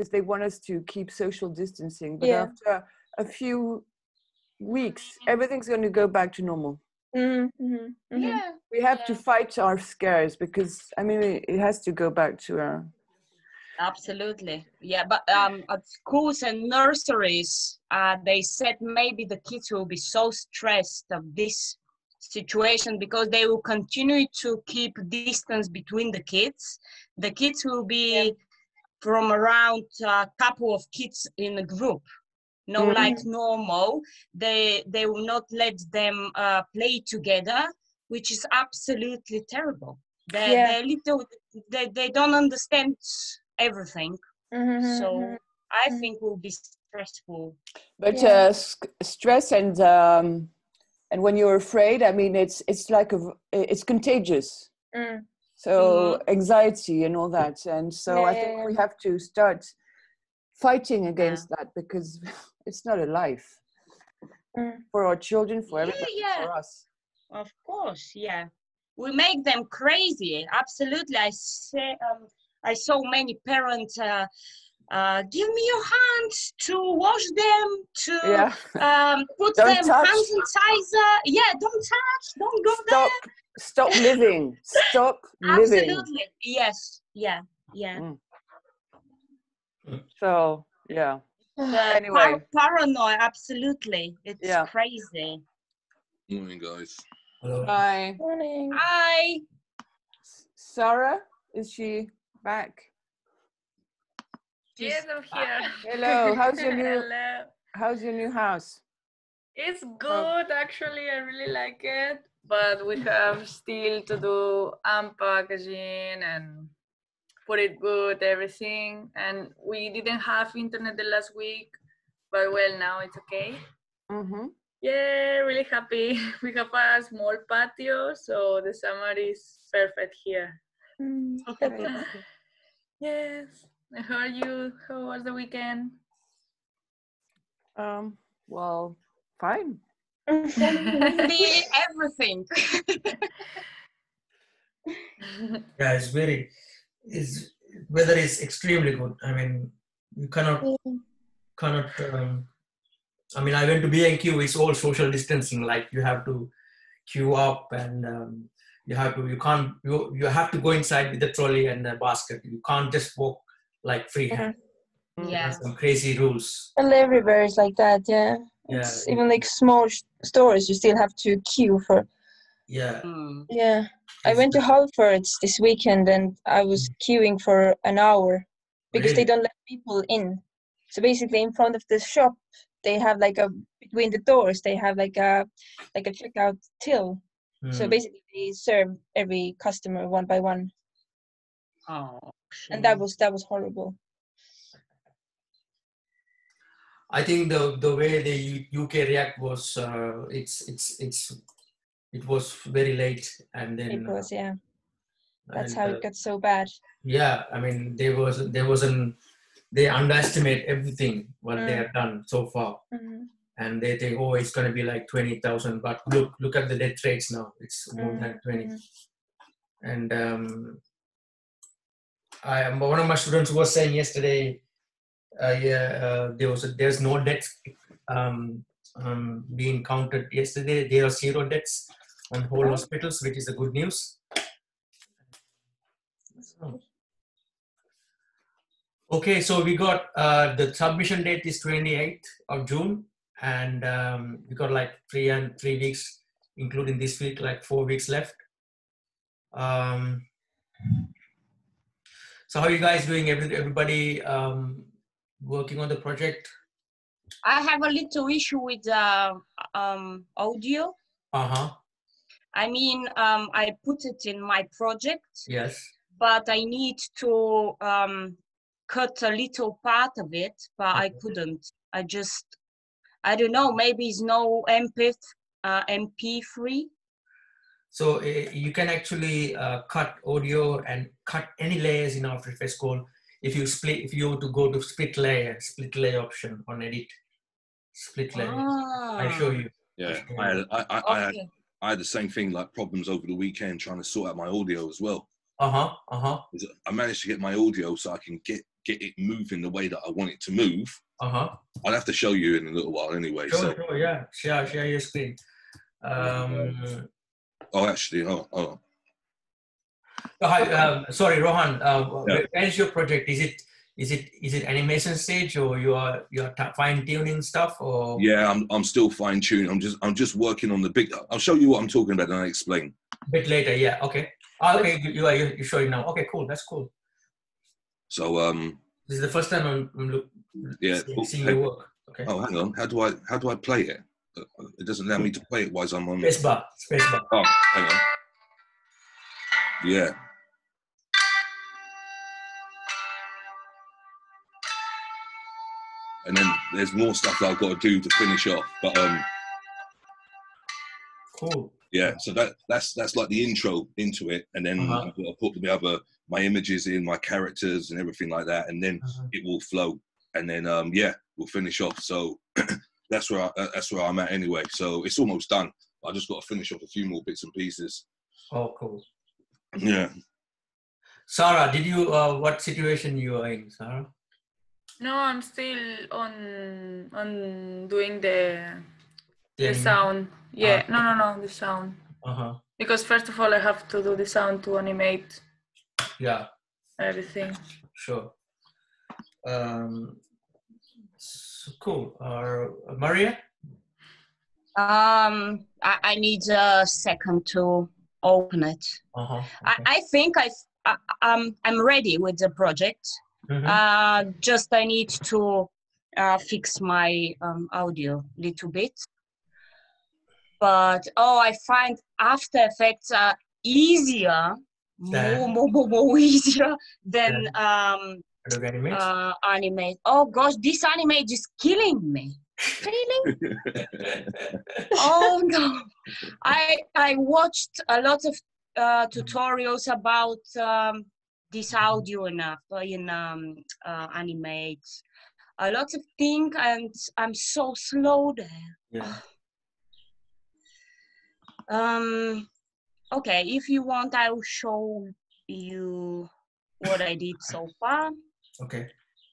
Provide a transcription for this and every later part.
because they want us to keep social distancing. But Yeah. after a few weeks, everything's going to go back to normal. Mhm, mhm, mhm. Yeah. We have to fight our scares because I mean it, it has to go back to our. Absolutely. Yeah, but um, at schools and nurseries, uh, they said maybe the kids will be so stressed of this situation because they will continue to keep distance between the kids. The kids will be from around a couple of kids in a group. No, Mhm. like normal. They they will not let them uh, play together, which is absolutely terrible. They Yeah. they little they, they don't understand everything. Mhm, So mhm. I Mhm. think will be stressful. But Yeah. uh, sc- stress and um, and when you're afraid, I mean it's it's like a it's contagious. Mm. So anxiety and all that, and so Yeah, I think yeah. we have to start fighting against that because it's not a life Mm. for our children, for everybody, for us. Of course, yeah. We make them crazy. Absolutely. I say um, I saw many parents uh, uh, give me your hands to wash them, to Yeah. um, put Don't them touch. hand sanitizer. Yeah, don't touch, don't go Stop! Stop living! Stop there. living! Absolutely. Yes. Yeah. Yeah. Mm. So yeah. The Anyway. par- paranoid. Absolutely. It's Yeah. crazy. Morning, guys. Hello. Hi, Morning. Hi. Sarah. Is she back? Yes, I'm here. Hello. How's your new Hello. How's your new house? It's good actually. I really like it, but we have still to do unpackaging and put it good, everything. And we didn't have internet the last week, but well, now it's okay. Mm-hmm. Yeah, really happy. We have a small patio, so the summer is perfect here. Mm. Yes. How are you? How was the weekend? Um. Well, fine. Be everything. Yeah, it's very. It's weather is extremely good. I mean, you cannot cannot. Um, I mean, I went to B&Q. It's all social distancing. Like you have to queue up, and um, you have to. You can't. You you have to go inside with the trolley and the basket. You can't just walk like freehand. yeah. Some crazy rules. Well, everywhere is like that, yeah. Yeah. It's even like small sh- stores, you still have to queue for. Yeah. Mm. Yeah. I went to Halfords this weekend and I was queuing for an hour because they don't let people in. So basically, in front of the shop, they have like a between the doors, they have like a like a checkout till. So Mm. basically, they serve every customer one by one, Oh, and that was that was horrible. I think the the way the UK react was uh, it's it's it's it was very late and then It was yeah. That's and, how uh, it got so bad. yeah I mean there was there wasn't they underestimate everything what they Mm. have done so far Mhm. and they think oh it's going to be like 20,000 but look look at the death rates now it's more than 20 Mhm. and um, I one of my students was saying yesterday, uh, yeah, uh, there was a, there's no deaths um, um, being counted yesterday. There are zero deaths on whole hospitals, which is a good news. So- Okay, so we got uh, the submission date is 28th of June, and um, we got like three and three weeks, including this week, like four weeks left. Um, so how are you guys doing? Every, everybody um, working on the project? I have a little issue with uh, um, audio. Uh huh. I mean, um, I put it in my project, Yes. but I need to um, cut a little part of it, but I couldn't. I just, I don't know, maybe it's no MP, uh, MP3. So uh, you can actually uh, cut audio and cut any layers in After Effects Code if you split. If you were to go to split layer, split layer option on edit, split layer. I show you. Yeah, I had, I, I, I, had, I had the same thing, like problems over the weekend trying to sort out my audio as well. Uh huh. Uh huh. I managed to get my audio so I can get get it moving the way that I want it to move. Uh-huh. I'll have to show you in a little while anyway. Sure, So, sure, yeah. Share, share your screen. Um, oh, actually, oh, oh, so hi, um, sorry, Rohan. Uh, Yeah. Where is your project? Is it is it is it animation stage or you are you are fine tuning stuff or yeah, I'm, I'm still fine tuning. I'm just, I'm just working on the big. I'll show you what I'm talking about and I explain. a bit later? Yeah. Okay. Ah, okay. You, you are you, showing now. Okay. Cool. That's cool. So, um, This is the first time I'm, I'm look, yeah. seeing, seeing your work. Okay. Oh, hang on. How do I, how do I play it? Uh, It doesn't allow me to play it whilst I'm on. Space bar. Space bar. Oh, hang on. Yeah. And then there's more stuff that I've got to do to finish off. But um, Cool. yeah, so that that's that's like the intro into it, and then Uh-huh. I've got to put the other my images in, my characters, and everything like that, and then Uh-huh. it will flow, and then um, yeah, we'll finish off. So that's where I, uh, that's where I'm at anyway. So it's almost done. I just got to finish off a few more bits and pieces. Oh, cool. Yeah. Sarah, did you uh, what situation you are in, Sarah? No, I'm still on on doing the the Then- sound. Yeah, no, no, no, the sound. Uh-huh. Because first of all, I have to do the sound to animate Yeah. everything. Sure. Um, so cool. Uh, Maria? Um, I, I need a second to open it. Uh-huh. I, I think I, I um I'm ready with the project. Mhm. Uh, just I need to uh, fix my um, audio little bit. But oh, I find After Effects are easier, more, more, more, more easier than um, Animate? uh, animate. Oh gosh, this animate is killing me. Really? oh no i i watched a lot of uh, tutorials about um, this audio in uh, in um, uh, animate a lot of things and i'm so slow there yeah. um okay if you want i will show you what i did so far Okay.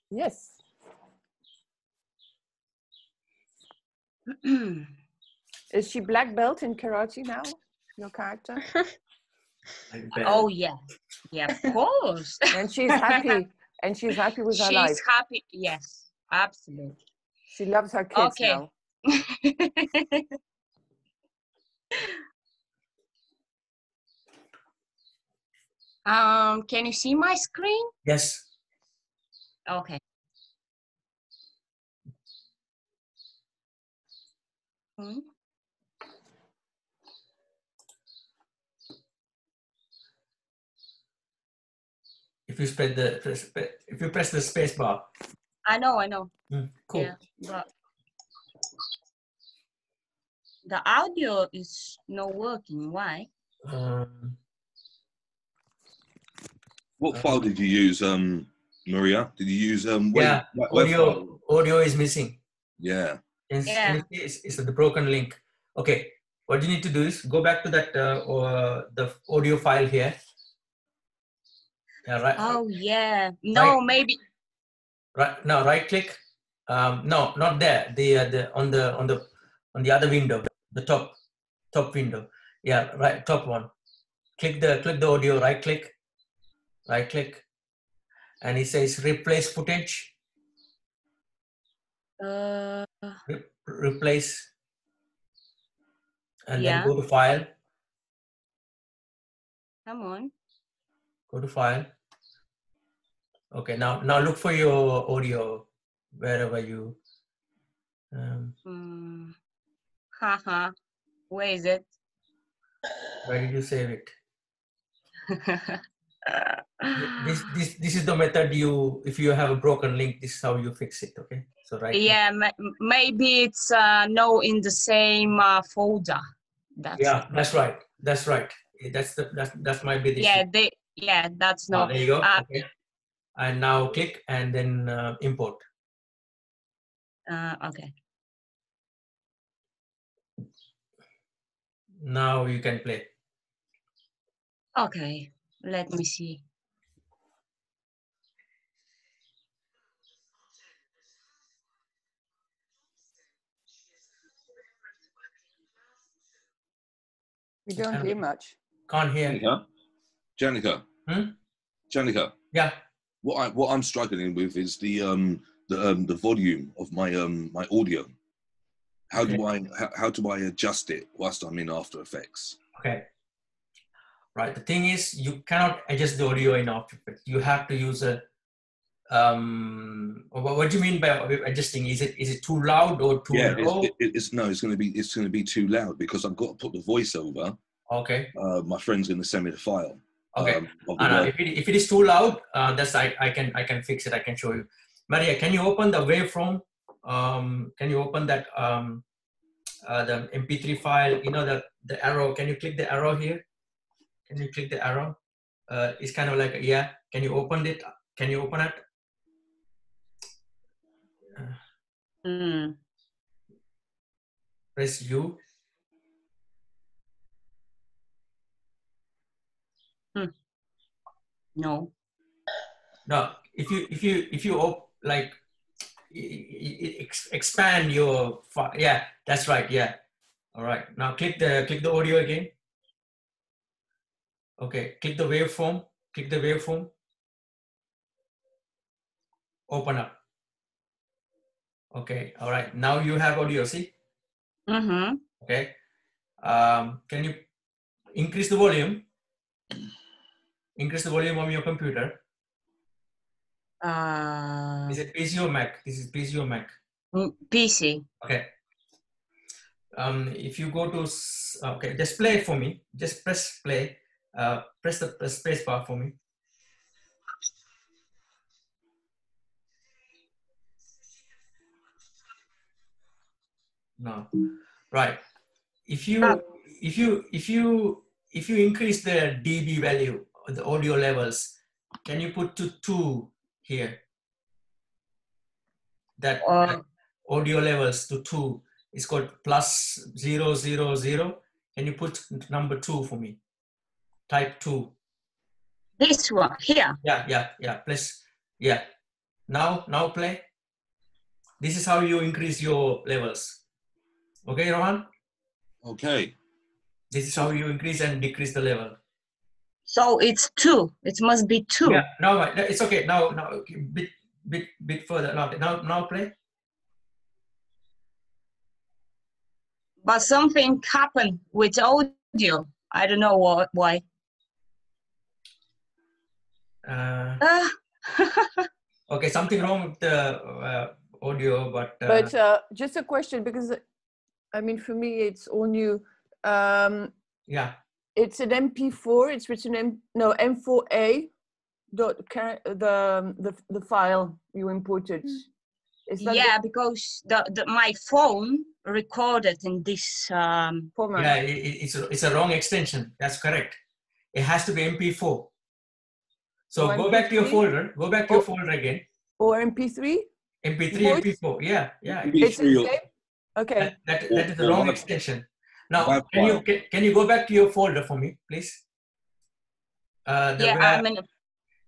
Yes. Is she black belt in karate now? Your character? Oh yeah yeah of course And she's happy. And she's happy with her life. she's happy yes absolutely She loves her kids Okay. now. um, can you see my screen? Yes. Okay. Hmm? If you spread the press, if you press the space bar. I know, I know. Mm, cool. Yeah, but the audio is not working. Why? Um, What file did you use, um, Maria? Did you use um? web- yeah. web- web Audio file? audio is missing. Yeah. It's, Yeah. it's, it's the broken link. Okay. What you need to do is go back to that uh, uh, the audio file here. Yeah, right. Oh yeah. No, Right. maybe. Right now, right click. Um, no, not there. The uh, the on the on the on the other window, the top top window. Yeah, right top one. Click the click the audio. Right click. Right click, and it says replace footage. Uh, Re- replace, and Yeah. then go to file. come on. Go to file. Okay, now now look for your audio wherever you. Um, Hmm. Haha. Where is it? where did you save it? this this this is the method you if you have a broken link this is how you fix it okay so right yeah, ma- maybe it's uh, no in the same uh, folder. That's yeah that's right. That's right. That's the that that might be the yeah issue. they yeah that's Ah, not there you go. uh, okay. And now click and then uh, import. Uh, okay. Now you can play. Okay let me see We don't hear much. Can't hear. Janica, Janica, Hmm? Janica. Yeah. What I what I'm struggling with is the um the um the volume of my um my audio. How do I how, how do I adjust it whilst I'm in After Effects? Okay. Right. The thing is, you cannot adjust the audio in After Effects. You have to use a. Um, what, what do you mean by adjusting? Is it is it too loud or too Yeah, low? it's, it, it's no, it's going to be it's going to be too loud because I've got to put the voice over okay. Uh, my friend's going to send me the file. Okay. um, Uh, if, it, if it is too loud, uh, that's I, I can I can fix it. I can show you. Maria, can you open the waveform? Um, can you open that um, uh, the MP3 file? You know the the arrow. Can you click the arrow here? Can you click the arrow? Uh, it's kind of like yeah. Can you open it? Can you open it? Hmm. Press U. No. No, if you if you if you op, like ex- expand your yeah, that's right. Yeah. All right. Now click the click the audio again. Okay. Click the waveform. Click the waveform. Open up. Okay. All right. Now you have audio. See. Mm-hmm. Okay. Um, can you increase the volume? Increase the volume on your computer. Uh, Is it PC or Mac? This is PC or Mac. mm, PC. Okay. Um, if you go to, okay, just play it for me. Just press play. Uh, press the press space bar for me. No. Right. If you Ah. if you if you if you increase the dB value, the audio levels, can you put to two here? That, Uh, that audio levels to two is called plus zero zero zero. Can you put number two for me? Type two. This one here. Yeah, yeah, yeah. Plus, yeah. Now, now play. This is how you increase your levels. Okay, Rohan? Okay. This is how you increase and decrease the level. So it's two. It must be two. Yeah. No, no, it's okay. Now, now, okay, bit, bit, bit further. Now, now, now play. But something happened with audio. I don't know what, why. Uh, Ah. okay, something wrong with the uh, audio, but, uh, But uh, just a question because, I mean, for me, it's all new. Um, yeah. it's an MP4. It's written M no M4A dot ca- the the the file you imported. Is that the yeah, because the, the my phone recorded in this. Um, format? Yeah, it, it- it's, a, it's a wrong extension. That's correct. It has to be MP4. So Oh, go back to your folder. Go back to your Oh. folder again. Or MP3? MP3, Voice? MP4. Yeah, yeah. It's the MP3 or- same. Okay. That, that, that is the or wrong extension. Now, can you can, can you go back to your folder for me, please? Uh, the yeah, where- I mean,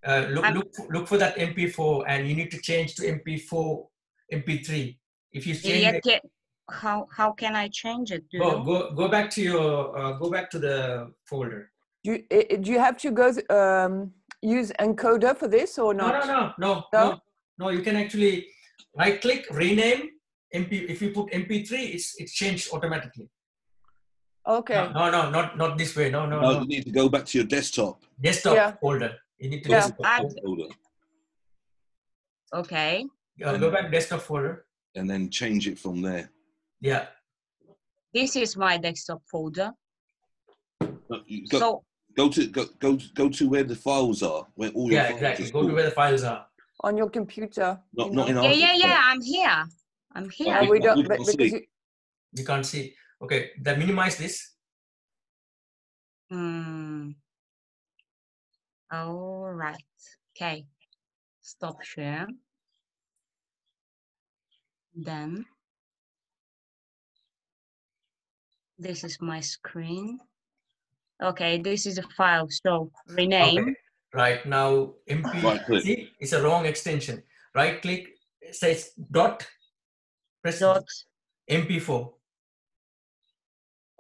uh, look, I'm- look, look for that MP4, and you need to change to MP4, MP3. If you change yeah, it, ca- how how can I change it? Do go, go go back to your uh, go back to the folder. Do you, i- i- do you have to go th- um, use encoder for this or not? No, no, no, no, No? no, no. You can actually right click, rename MP. If you put MP3, it's it's changed automatically. Okay. No, no, no, not not this way. No, no, No, no. you need to go back to your desktop. Desktop Yeah. folder. You need to Yeah. desktop I- folder. folder, Okay. Uh, go back desktop folder. and then change it from there. Yeah. This is my desktop folder. Go, So go to go, go go to where the files are, where all your Yeah, files exactly. Go to where the files are. On your computer. Not you not know? in yeah, yeah, yeah. I'm here. I'm here. And we we can't- we don't, but because you, You can't see. Okay, then minimize this. Hmm. All right. Okay. Stop share. Then this is my screen. Okay, this is a file. So rename. Okay. Right now, MP Right click. see, it's a wrong extension. Right click, says dot, press Dot. MP4.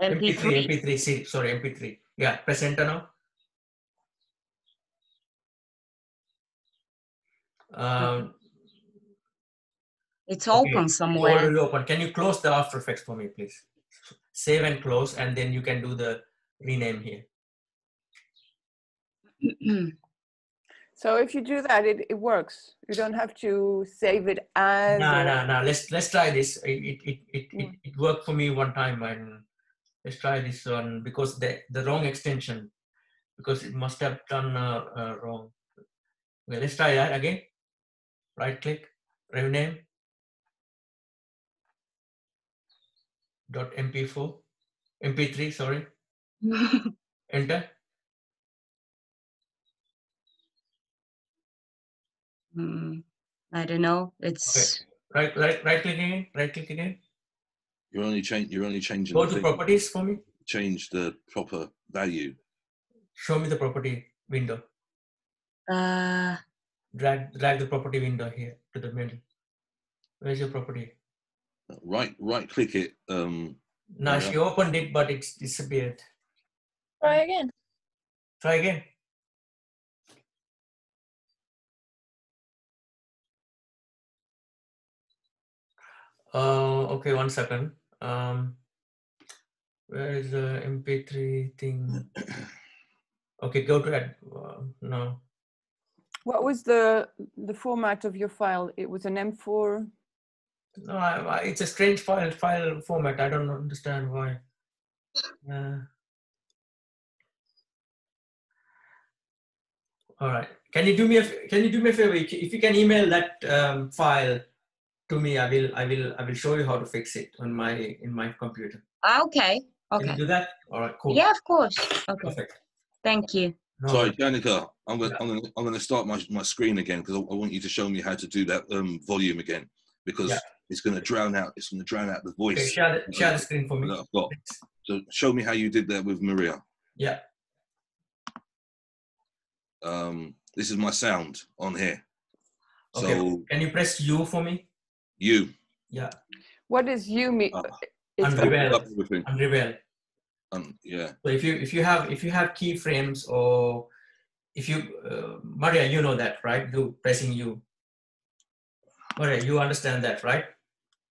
MP3, MP3. MP3, see, sorry, MP3. Yeah, press enter now. Um, It's open it's somewhere. already open. Can you close the After Effects for me, please? Save and close, and then you can do the rename here. So if you do that, it, it works. You don't have to save it as. No, or- no, no. Let's let's try this. It it it it, it, it worked for me one time, and let's try this one because the the wrong extension because it must have done uh, uh, wrong. Okay, let's try that again. Right click, rename. Dot mp4, mp3. Sorry. Enter. Hmm, I don't know. It's Right right right click again. Right click again. You're only change. You're only changing. Go the to thing. properties for me. Change the proper value. Show me the property window. uh, drag drag the property window here to the middle. Where's your property? Right. Right. Click it. Um. Now Yeah. she opened it, but it's disappeared. Try again. Try again. Uh, okay, one second. Um, where is the MP3 thing? Okay, go to that. Uh, no, What was the the format of your file? It was an M4. no, I, I, it's a strange file file format. I don't understand why. Uh, all right. Can you do me a Can you do me a favor? If you- if you can email that um, file to me, I will I will I will show you how to fix it on my in my computer. ah, okay. Can you Okay. do that? All right. Cool. Yeah, of course. Okay. Perfect. Thank you. No, Sorry, Janica. I'm gonna, I'm gonna, I'm gonna start my, my screen again because I, I want you to show me how to do that um, volume again because Yeah. it's gonna drown out. It's gonna drown out the Okay, voice share the, share the screen for me. that I've got. So show me how you did that with Maria. Yeah. Um, this is my sound on here. So Okay. Can you press U for me? You Yeah. What does you mean? It's Unreal. open up everything. Unreveal. Um, yeah. So if you if you have if you have keyframes or if you uh, Maria, you know that right? Do pressing U. Maria, you understand that right?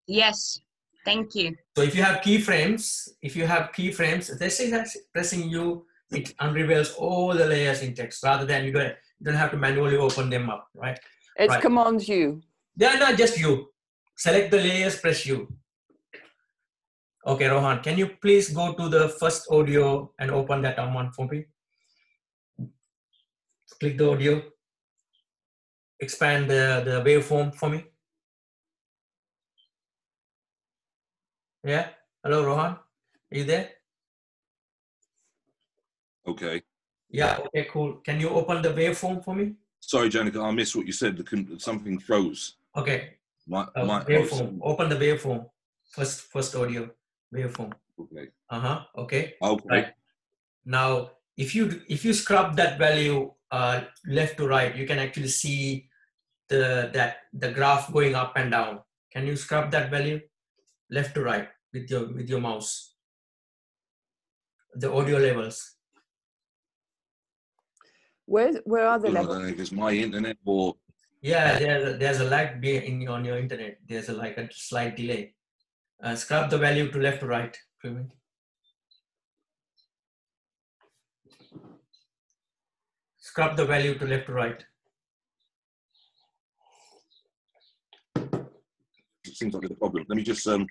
Yes. Thank you. So if you have keyframes, if you have keyframes, they say that pressing U it unreveals all the layers in text rather than you don't you don't have to manually open them up, right? it's right. command U. They are not just you. Select the layers, press U. Okay, Rohan, can you please go to the first audio and open that one for me? Click the audio. Expand the, the waveform for me. Yeah? Hello, Rohan? Are you there? Okay. Yeah, okay, cool. Can you open the waveform for me? Sorry, Janica. I missed what you said. The, something froze. Okay, My, uh, my, waveform. Open the waveform. First, first audio, waveform. Okay. Uh-huh, okay. Okay. Right. Now, if you if you scrub that value uh, left to right, you can actually see the that the graph going up and down. Can you scrub that value left to right with your with your mouse? The audio levels. Where where are the I don't levels? know if it's my internet or Yeah, there's a, there's a lag in on your internet. There's a like a slight delay. Uh, scrub the value to left to right. Scrub the value to left to right. it seems like a problem. Let me just um,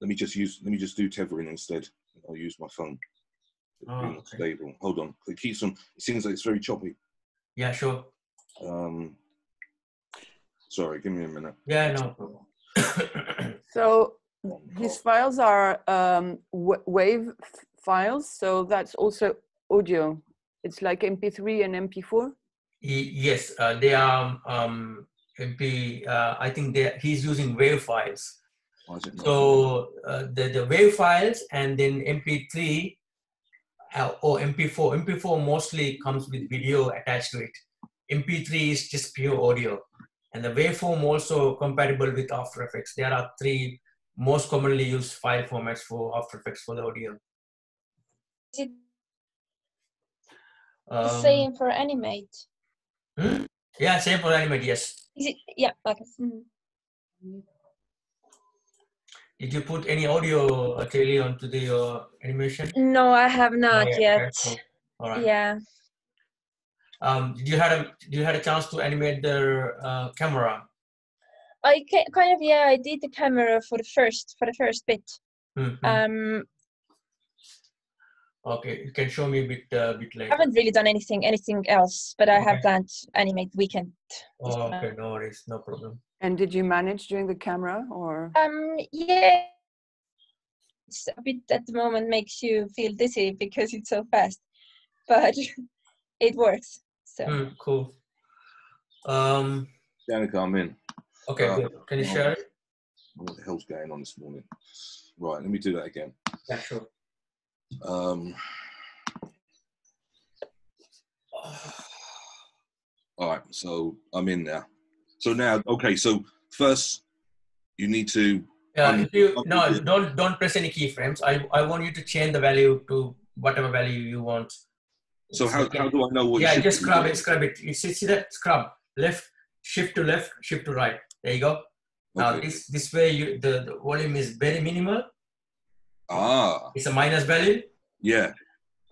let me just use let me just do tethering instead. I'll use my phone. Oh, okay. Stable. Hold on. It keeps on. It seems like it's very choppy. Yeah, sure. Um, sorry, give me a minute. Yeah, no problem. So his files are um, w- wave files, so that's also audio. It's like MP3 and MP4. Yes, uh, they are um, MP. Uh, I think he's using wave files. Why is it not? So uh, the the wave files and then MP3 uh, or MP4. MP4 mostly comes with video attached to it. MP3 is just pure audio, and the waveform also compatible with After Effects. There are three most commonly used file formats for After Effects for the audio. Is it the Um, same for animate? hmm? Yeah, same for animate. Yes. Is it? Yeah. Okay. Mhm. Did you put any audio, uh, Kelly, onto the uh, animation? No, I have not Oh, yeah, yet. All right. Yeah. Um, did you had a did you had a chance to animate the uh, camera? I kind of yeah. I did the camera for the first for the first bit. Mhm. Um, okay, you can show me a bit uh, bit later. I haven't really done anything anything else, but I have Okay. planned to animate the weekend. Oh, okay, no worries, no problem. And did you manage doing the camera or? Um, yeah. It's a bit at the moment makes you feel dizzy because it's so fast, but it works. So Hmm, cool. Um, Danica, I'm in. okay, Uh, good. Can you share it? What the hell's going on this morning? Right, let me do that again. Yeah, sure. Um, all right, so I'm in now. So now, okay, so first you need to. Yeah, Um, if you okay, no, don't don't press any keyframes. I I want you to change the value to whatever value you want. So how, how do I know what? yeah, just scrub it, scrub it. You see, see that scrub left, shift to left, shift to right. There you go. Now Okay. this this way you the, the volume is very minimal. Ah, It's a minus value. yeah,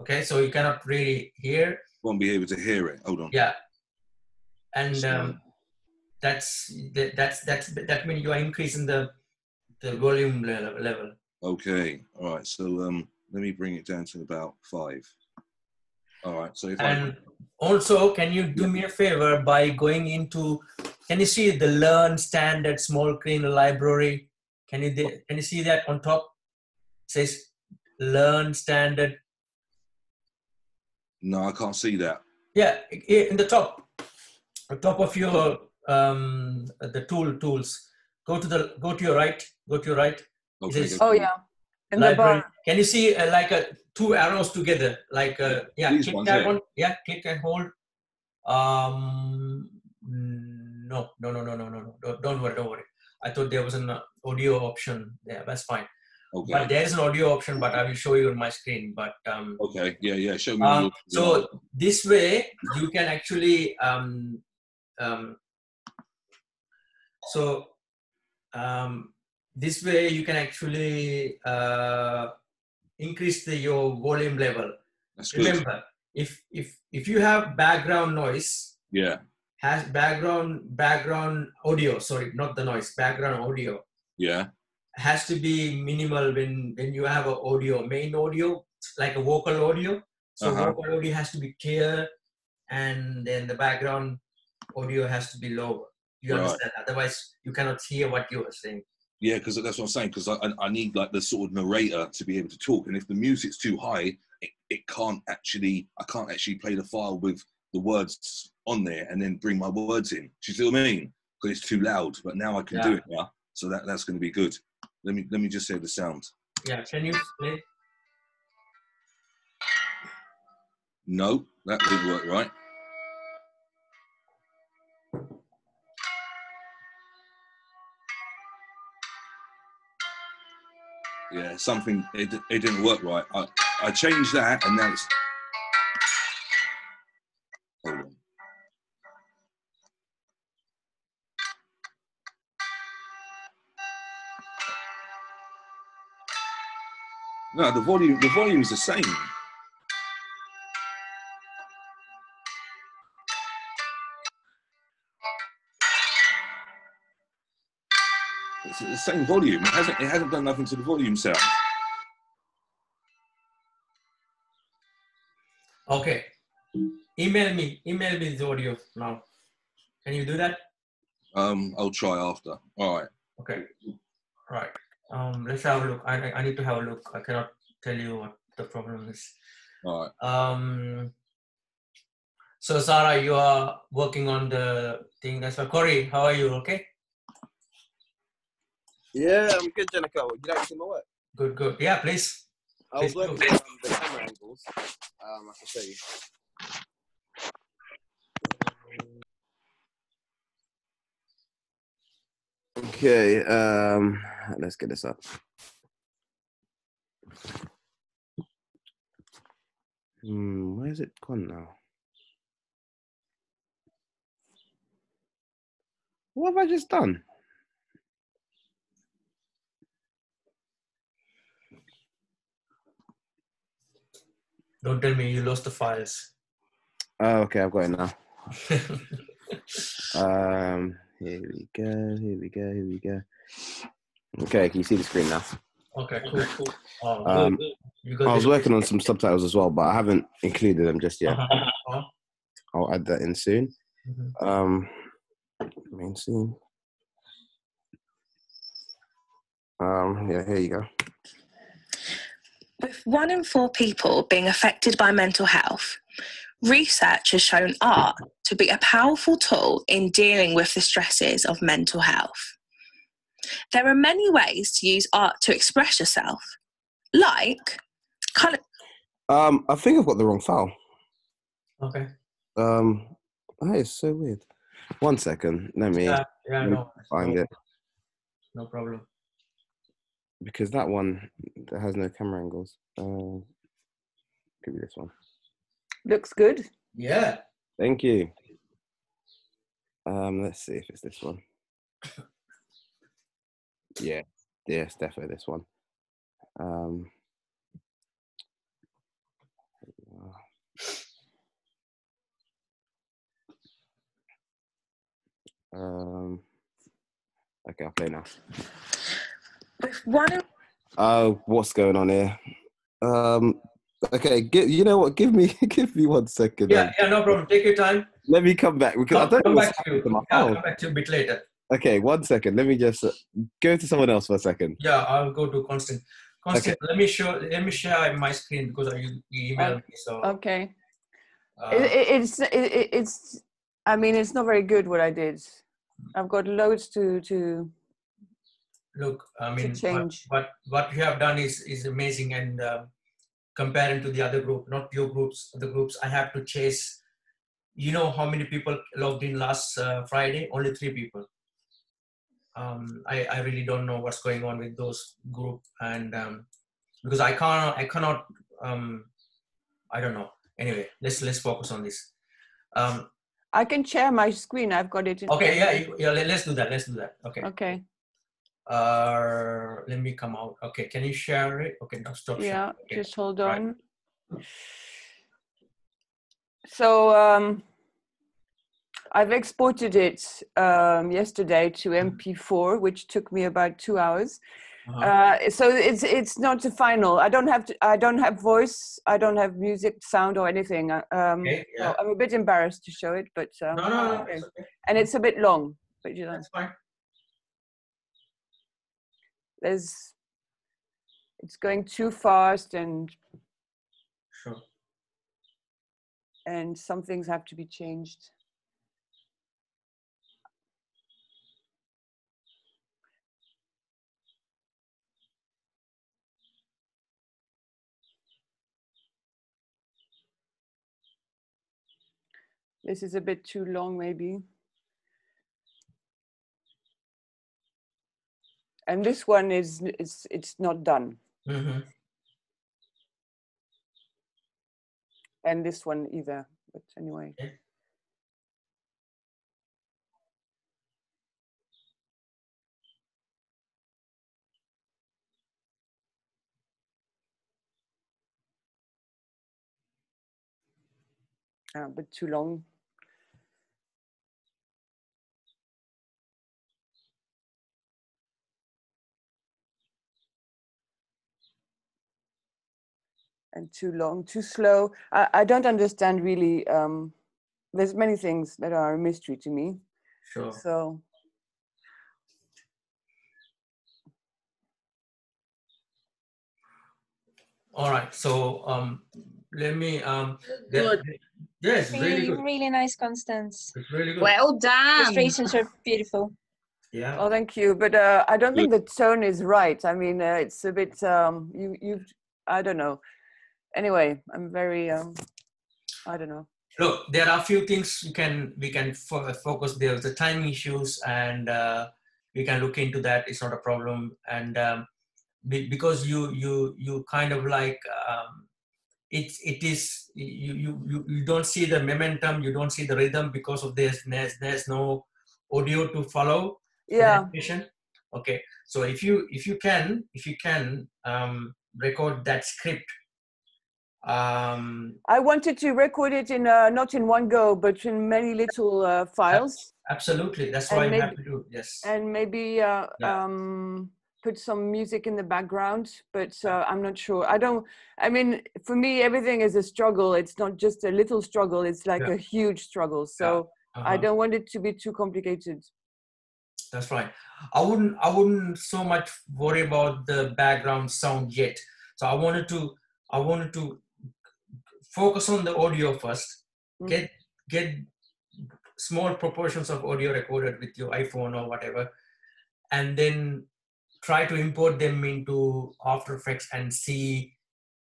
Okay, so you cannot really hear. won't be able to hear it. Hold on. Yeah, and um, that's that's that's that means you are increasing the the volume level. level. Okay, all right. So um, let me bring it down to about five. All right. So if And also, can you do me a favor by going into? Can you see the Learn Standard Small Screen Library? Can you de- can you see that on top? It says Learn Standard. No, I can't see that. Yeah, in the top, on top of your um, the tool tools. Go to the go to your right. Go to your right. Okay. is- go Oh yeah, in the library. bar. Can you see uh, like a two arrows together? Like uh, yeah, click ones that one. Yeah, click and hold. Um, no, no, no, no, no, no, no. Don't, don't worry, don't worry. I thought there was an uh, audio option there. That's fine. Okay. But there is an audio option, but I will show you on my screen. But um, Okay. Yeah. Yeah. Show me. um, so this way you can actually um, um, so um, this way you can actually uh, increase the your volume level That's good. remember if if if you have background noise Yeah. has background background audio sorry not the noise background audio Yeah. has to be minimal when when you have a audio main audio like a vocal audio so Uh-huh. vocal audio has to be clear and then the background audio has to be lower you Right. understand otherwise you cannot hear what you are saying Yeah, because that's what I'm saying. Because I, I need like the sort of narrator to be able to talk, and if the music's too high, it, it can't actually. I can't actually play the file with the words on there and then bring my words in. Do you see what I mean? Because it's too loud. But now I can do it now, so that that's going to be good. Let me let me just save the sound. yeah can you play No, that didn't work right. Yeah, something it, it didn't work right. I, I changed that and now it's oh, hold on. No, the volume the volume's the same. The same volume. It hasn't it hasn't done nothing to the volume sound. okay email me email me the audio now can you do that Um, I'll try after. All right. Okay. Right. Um, let's have a look. I, I- I need to have a look. I cannot tell you what the problem is. All right. Um, so Sarah, you are working on the thing. That's why. Corey, how are you? Okay. Yeah, I'm good, Jenica. You like to see my work? Good, good. Yeah, please. I was Please working on the camera angles. Um, I can show you. Okay, um, let's get this up. Hmm, where's it gone now? What have I just done? Don't tell me you lost the files. Oh, okay, I've got it now. Um, here we go. Here we go. Here we go. Okay, can you see the screen now? okay, cool, cool. Oh, Um. You I was working on some subtitles as well, but I haven't included them just yet. Uh-huh, uh-huh. I'll add that in soon. Mhm. Um, main scene. Um, yeah, here you go. With one in four people being affected by mental health, research has shown art to be a powerful tool in dealing with the stresses of mental health. There are many ways to use art to express yourself, like kind of Um, I think I've got the wrong file. Okay. Um, that is so weird. One second, let me Yeah, yeah, let me no, find no, it no problem. Because that one that has no camera angles. Um, could be this one. Looks good. Yeah. Thank you. Um, let's see if it's this one. Yeah, yes, definitely this one. Um, um, okay, I'll play now. With one in Oh, what's going on here? Um, okay, gi- you know what? Give me, give me one second. Yeah, then. yeah, no problem. Take your time. Let me come back because I Come, don't come back to happened to you. my Yeah, come back to you a bit later. Okay, one second. Let me just uh, go to someone else for a second. Yeah, I'll go to Constance. Constance, let me show. Let me share my screen because you, you emailed me. So Okay. uh, It, it, it's it, it- it's. I mean, it's not very good what I did. I've got loads to to. Look, I mean, what, change. what what you have done is is amazing, and uh, comparing to the other group, not your groups, the groups, I have to chase. You know how many people logged in last uh, Friday? Only three people. Um, I I really don't know what's going on with those group, and um, because I can't I cannot um, I don't know. Anyway, let's let's focus on this. Um, I can share my screen. I've got it. In okay, yeah, you- yeah. Let's do that. Let's do that. Okay. Okay. Uh, let me come out. Okay, can you share it? Okay, now stop. Yeah. Okay. Just hold right. on. So um, I've exported it um, yesterday to MP4, which took me about two hours. Uh-huh. Uh, so it's it's not the final. I don't have to, I don't have voice. I don't have music, sound, or anything. Uh, Um, Okay, so yeah. I'm a bit embarrassed to show it, but um, No, no, no. okay. it's okay. and it's a bit long. But you know, That's fine. There's it's going too fast, and Sure. and some things have to be changed. This is a bit too long, maybe. And this one is is it's not done, hmm and this one either. But anyway. Okay. a bit too long. And too long, too slow. I, I don't understand really. Um, there's many things that are a mystery to me. Sure. So All right. So um, let me um. the- Good. Yes, really Really, good. really nice, Constance. It's really good. Well done. Illustrations are beautiful. yeah. Oh, thank you. But uh, I don't think the tone is right. I mean, uh, it's a bit. Um, you, you. I don't know. Anyway, I'm very. Um, I don't know. Look, there are a few things we can we can fo- focus. There's the time issues, and uh, we can look into that. It's not a problem. And um, be, because you you you kind of like um, it it is you you you, you don't see the momentum you don't see the rhythm because of this there's there's no audio to follow Yeah. okay so if you if you can if you can um record that script um I wanted to record it in uh, not in one go, but in many little uh, files, absolutely that's why i'm maybe- happy to yes and maybe uh, Yeah. um, put some music in the background. But uh, I'm not sure. I don't. I mean, for me, everything is a struggle. It's not just a little struggle. It's like Yeah. a huge struggle. So I Uh-huh. don't want it to be too complicated. That's right. I wouldn't I wouldn't so much worry about the background sound yet. So I wanted to I wanted to focus on the audio first. Mm. Get get small proportions of audio recorded with your iPhone or whatever, and then try to import them into After Effects and see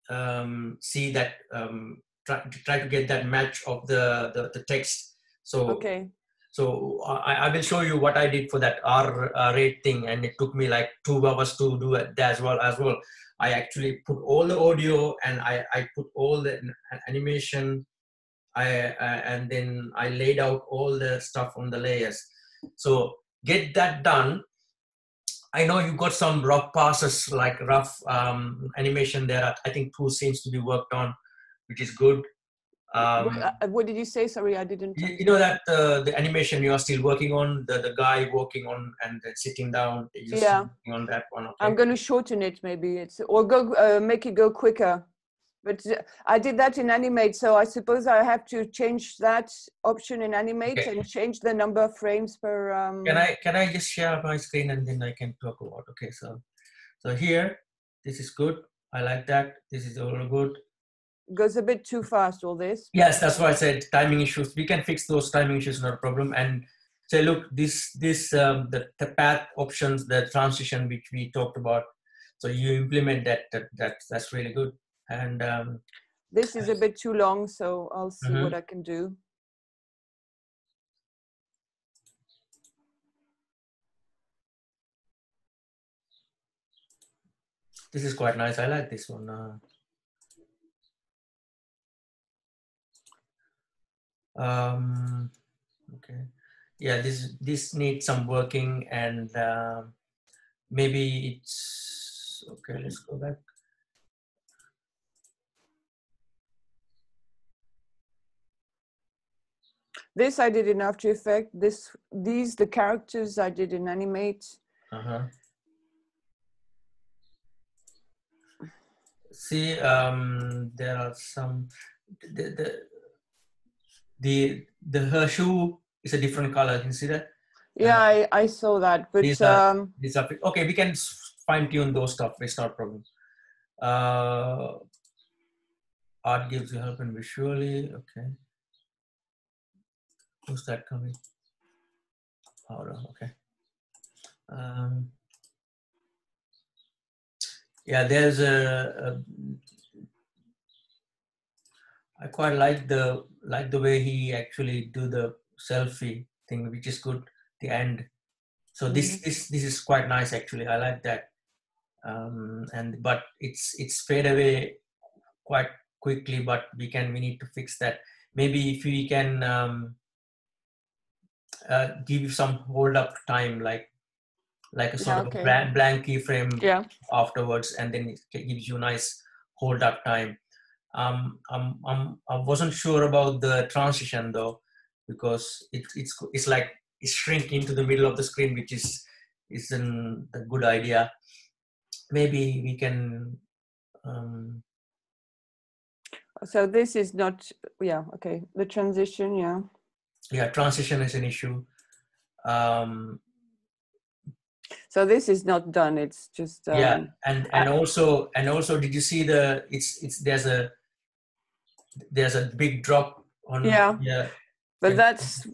um, see that um, try, try to get that match of the the, the text. So Okay. so I, I will show you what I did for that R uh, rate thing, and it took me like two hours to do that as well. As well, I actually put all the audio and I, I put all the animation, I uh, and then I laid out all the stuff on the layers. So get that done. I know you've got some rough passes, like rough um, animation there. I think two seems to be worked on, which is good. Um, Wh- uh, what did you say? Sorry, I didn't. you, you know that uh, the animation you are still working on the, the guy walking on and then sitting down Yeah. on that one okay? I'm going to shorten it maybe it's or go uh, make it go quicker. But uh, I did that in Animate, so I suppose I have to change that option in Animate Okay. and change the number of frames per. Um, can i can i just share my screen and then i can talk about okay so so here this is good i like that this is all good goes a bit too fast. All this. yes that's why i said timing issues we can fix those timing issues not a problem and say look this this um, the, the path options the transition which we talked about so you implement that, that that's that's really good and um, This is a bit too long, so I'll see Mhm. what I can do. this is quite nice i like this one uh, um okay yeah this this needs some working and um maybe it's okay let's go back This I did in After Effects. This these the characters I did in Animate. uh-huh see um there are some the the the, the her shoe is a different color can you see that Yeah, I, I saw that, but these are- um, These are okay. We can fine tune those stuff. It's not a problem. Uh, art gives you help and visually. Okay. Who's that coming? Hold on. Okay. Um, yeah, there's a, a. I quite like the like the way he actually do the selfie thing, which is good. The end. So this this this is quite nice actually. I like that. Um, and but it's it's fade away quite quickly. But we can we need to fix that. Maybe if we can um, uh, give some hold up time, like like a sort Yeah, of okay. a blank, blank keyframe yeah. afterwards, and then it gives you nice hold up time. Um, I'm, I'm, I wasn't sure about the transition though, because it, it's it's like it shrink into the middle of the screen, which is isn't a good idea. Maybe we can. Um, So this is not. Yeah. Okay. The transition. Yeah. yeah, transition is an issue. Um, So this is not done. It's just. Um, yeah and and also and also did you see the it's it's there's a there's a big drop on Yeah. yeah But that's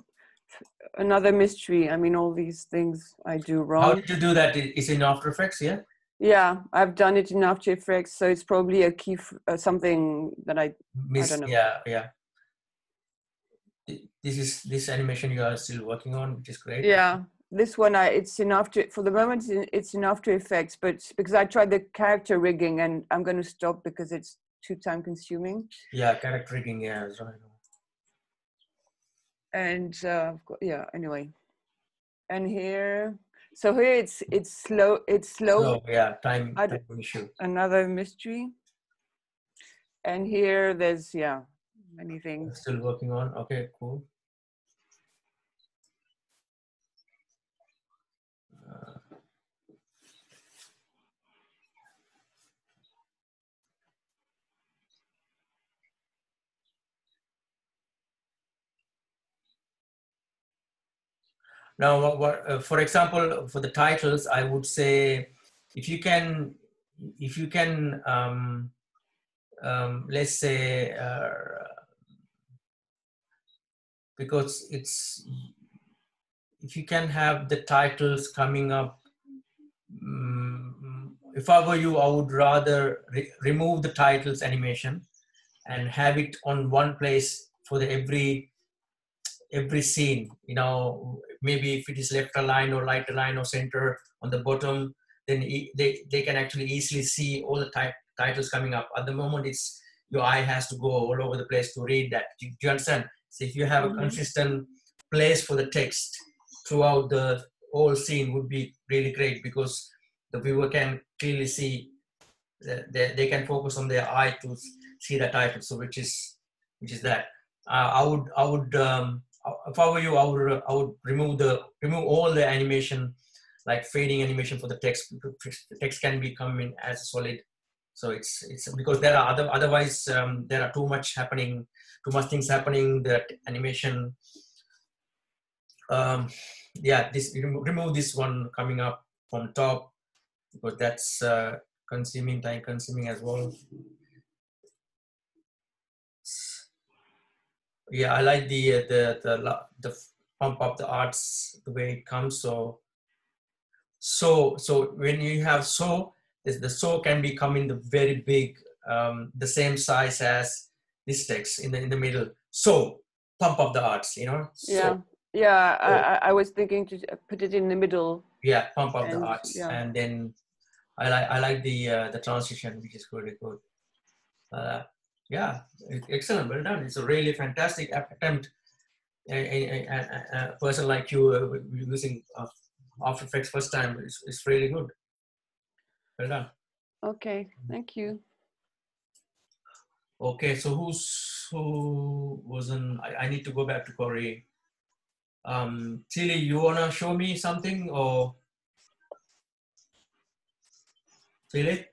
another mystery. I mean, all these things I do wrong how did you do that is in after effects yeah Yeah, I've done it in After Effects, so it's probably a key, f- uh, something that I. miss don't know. yeah yeah this is this animation you are still working on which is great Yeah, this one I it's enough After for the moment. It's in After Effects, but because I tried the character rigging and I'm going to stop because it's too time consuming. Yeah, character rigging. Yeah, that's right. And uh, yeah, anyway. And here, so here it's it's slow. It's slow. No, yeah, time, time issue. Another mystery. And here there's yeah many things. Still working on. Okay, cool. Now, what, what, uh, for example, for the titles, I would say if you can, if you can, um, um, let's say, uh, because it's if you can have the titles coming up. mm, if I were you, I would rather re- remove the titles animation and have it on one place for the every every scene you know maybe if it is left align or right align or center on the bottom then e- they, they can actually easily see all the ti- titles coming up. At the moment it's your eye has to go all over the place to read that. Do, you understand? So if you have a Mhm. consistent place for the text throughout the whole scene would be really great because the viewer can clearly see they, they can focus on their eye to see the title so which is which is that. Uh, i would i would um, if I were you, I would I would remove the remove all the animation, like fading animation for the text. The text can be coming as solid, so it's it's because there are other otherwise um, there are too much happening, too much things happening. That animation, um, yeah, this remove this one coming up from top because that's uh, consuming time consuming as well. Yeah i like the uh, the the the pump up the arts the way it comes so so so when you have so the so can become in the very big um the same size as this text in the in the middle so pump up the arts you know so, Yeah, yeah. I, So- I, I was thinking to uh, put it in the middle. yeah pump up the arts yeah. and then i like i like the uh, the transition which is really good uh, yeah excellent well done. It's a really fantastic attempt. A, a, a, a- person like you uh, using uh, after effects first time is, is really good. Well done. Okay, thank you. okay so who's who wasn't? I, I need to go back to Corey. Um Tilly you wanna show me something or? Tilly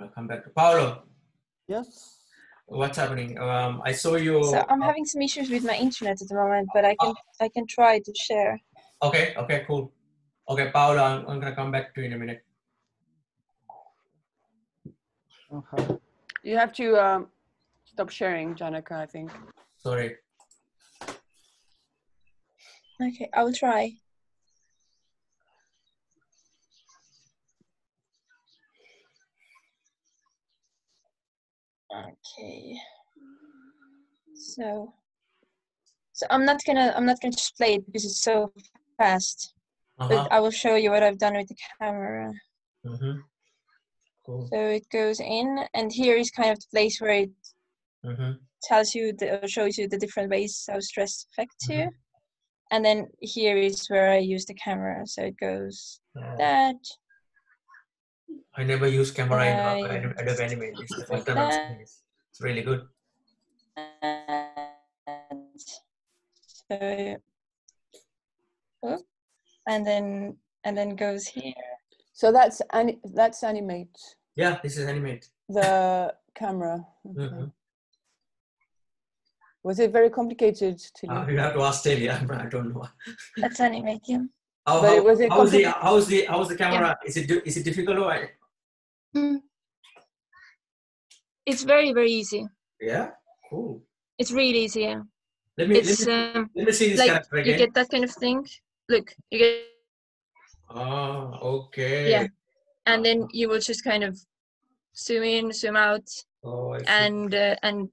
I'll come back to Paolo Yes. what's happening um I saw you So I'm having some issues with my internet at the moment, but I can I can try to share. okay okay cool okay Paolo I'm, I'm gonna come back to you in a minute Okay. You have to um, stop sharing, Janica. I think. sorry Okay, I will try. Okay. So, so I'm not gonna I'm not gonna just play it because it's so fast. uh-huh But I will show you what I've done with the camera. mm-hmm. cool So it goes in, and here is kind of the place where it mm-hmm. tells you the, or shows you the different ways how stress affects you. And then here is where I use the camera. So it goes Uh, that, I never use camera in uh, I Adobe Adobe Animate. It's the first time I'm seeing it. It's really good. and so and then and then goes here. So that's ani- that's animate Yeah, this is Animate. the camera. Okay. Mhm. Was it very complicated to Uh, you? you have to ask Telly. I don't know. That's animate, yeah. How, But how, it was a how's the how's the how's the camera? Is it di- is it difficult or what? Mm. It's very very easy. yeah? Cool. It's really easy. Yeah. Let me It's let me, um, let me see this like character you get that kind of thing. Look, you get Ah, okay. Yeah. and then you will just kind of zoom in, zoom out, Oh, I see. and uh, and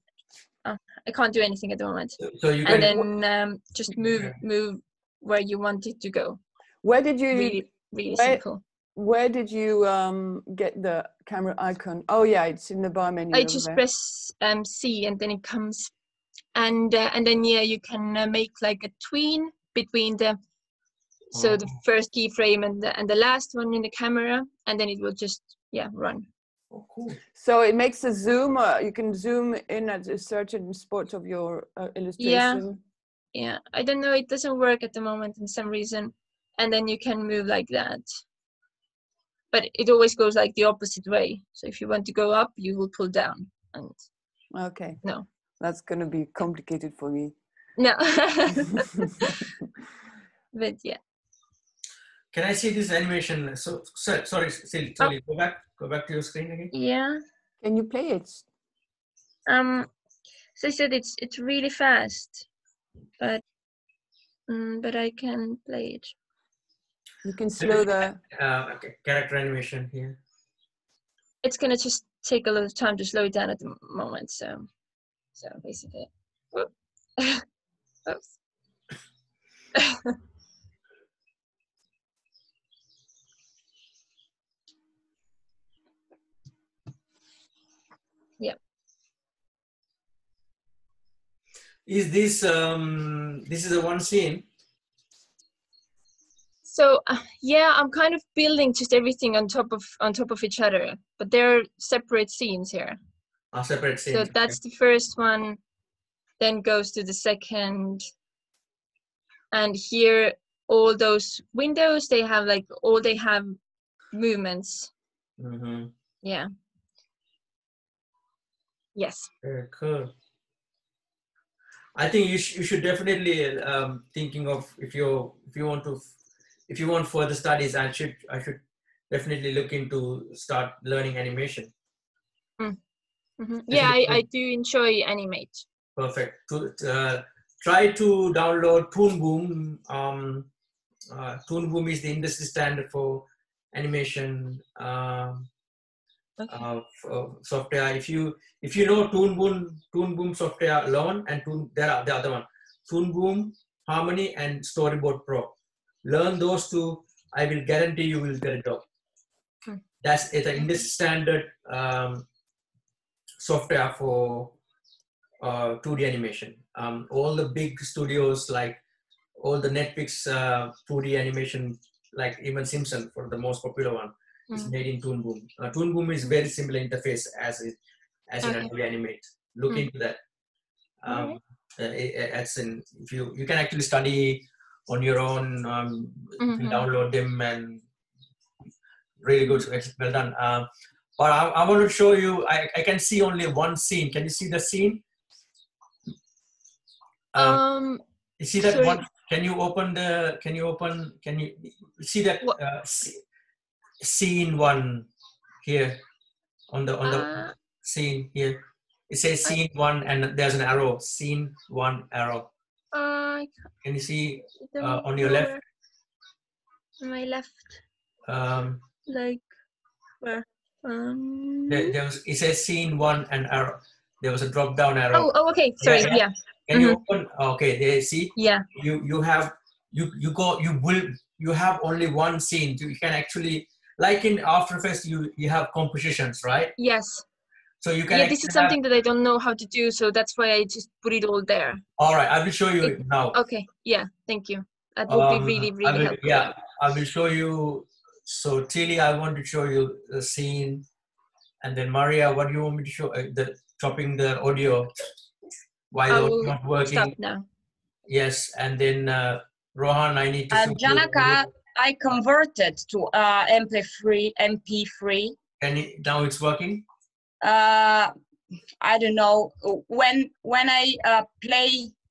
uh, I can't do anything at the moment. So- so you can And then um, just move move where you want it to go. Where did you Really really Where- simple. where did you um, get the camera icon? Oh yeah, it's in the bar menu. I just there. press um, C and then it comes, and uh, and then yeah, you can uh, make like a tween between the, so the Oh. first keyframe and the and the last one in the camera, and then it will just yeah run. Oh, cool. So it makes a zoom. Uh, you can zoom in at a certain spot of your uh, illustration. Yeah, yeah. I don't know, it doesn't work at the moment in some reason, and then you can move like that. But it always goes like the opposite way. So if you want to go up, you will pull down, and Okay. No. That's gonna be complicated for me. no. but yeah. Can I see this animation? So, so sorry, Sil, sorry. Go back. Go back to your screen again. Yeah. Can you play it? Um, so I said it's it's really fast, but mm, but I can play it. You can slow the. Uh, character animation here. It's gonna just take a little time to slow it down at the moment. So, so basically, whoop. Oops. Is this um this is the one scene? So uh, yeah, I'm kind of building just everything on top of on top of each other, but they're separate scenes here. A separate scene. So that's the first one, then goes to the second, and here all those windows they have like all they have movements. hmm Yeah. Yes. Very cool. I think you, sh- you should definitely um, thinking of if you if you want to if you want further studies, I should I should definitely look into start learning animation. hmm Yeah, I, I do enjoy animate. Perfect. To, uh, try to download Toon Boom. Um, uh, Toon Boom is the industry standard for animation um, uh, f- software. If you if you know Toon Boom, Toon Boom software alone, and Toon, there are the other one, Toon Boom, Harmony, and Storyboard Pro. Learn those two. I will guarantee you will get a job. Hmm. That's it's an industry standard um, software for uh, 2D animation. Um, all the big studios like all the Netflix uh, 2D animation, like even Simpson for the most popular one, is Mm. made in Toon Boom. Uh, Toon Boom is very similar interface as it as in Okay. Adobe Animate. Look Mm. into that. Um, uh, it's in, if you you can actually study on your own, um, Mhm. download them and really good. It's well done. Um, but I, I want to show you. I, I can see only one scene. Can you see the scene? Um, Um, you see that sorry. one? Can you open the? Can you open? Can you see that uh, sce- scene one here on the on the uh, scene here? It says scene one, and there's an arrow. Scene one arrow. Uh, Can you see uh, on your left? my left, Um, like where? Um. there, there was. It says scene one and arrow. There was a drop down arrow. Oh, oh, okay. Sorry. yeah. Yeah. Can you open? Okay, there. See, Yeah. you you have you you go you will you have only one scene. You can actually like in After Effects you you have compositions, right? Yes. So you can. Yeah. This is actually have- something that I don't know how to do, so that's why I just put it all there. all right, I will show you now. Okay. Yeah. Thank you. That would Um, be really, I really will- helpful. Yeah, I will show you. So Tilly, I want to show you the scene, and then Maria, what do you want me to show? Uh, the chopping the audio while I the audio will not working. Stop now. Yes, and then uh, Rohan, I need to. Uh, Janaka, I converted to uh, MP3. MP3. And you, now it's working. Uh, I don't know when when I uh, play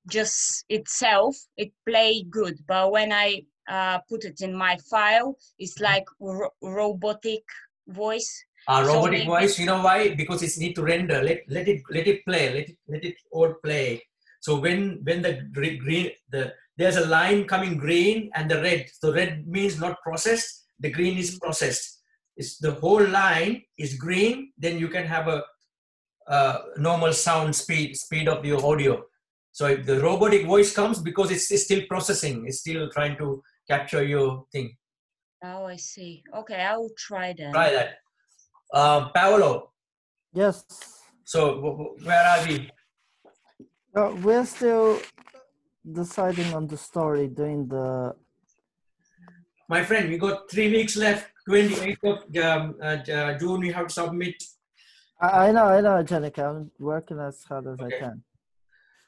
just itself, it play good. But when I uh, put it in my file, it's like ro- robotic voice. Uh, robotic maybe- voice, you know why? Because it's need to render. Let let it let it play. Let it let it all play. So when when the green the there's a line coming green and the red. So red means not processed. The green is processed. It's the whole line is green. Then you can have a, uh normal sound speed speed of your audio. So if the robotic voice comes because it's, it's still processing. It's still trying to capture your thing. Oh, I see. Okay, I will try that. Try that. Um, Paolo. Yes. So w- w- where are we? Uh, we're still deciding on the story, doing the. My friend, we got three weeks left. 28th of um, uh, uh, June, we have to submit. I, I know, I know, Janika. I'm working as hard as I can.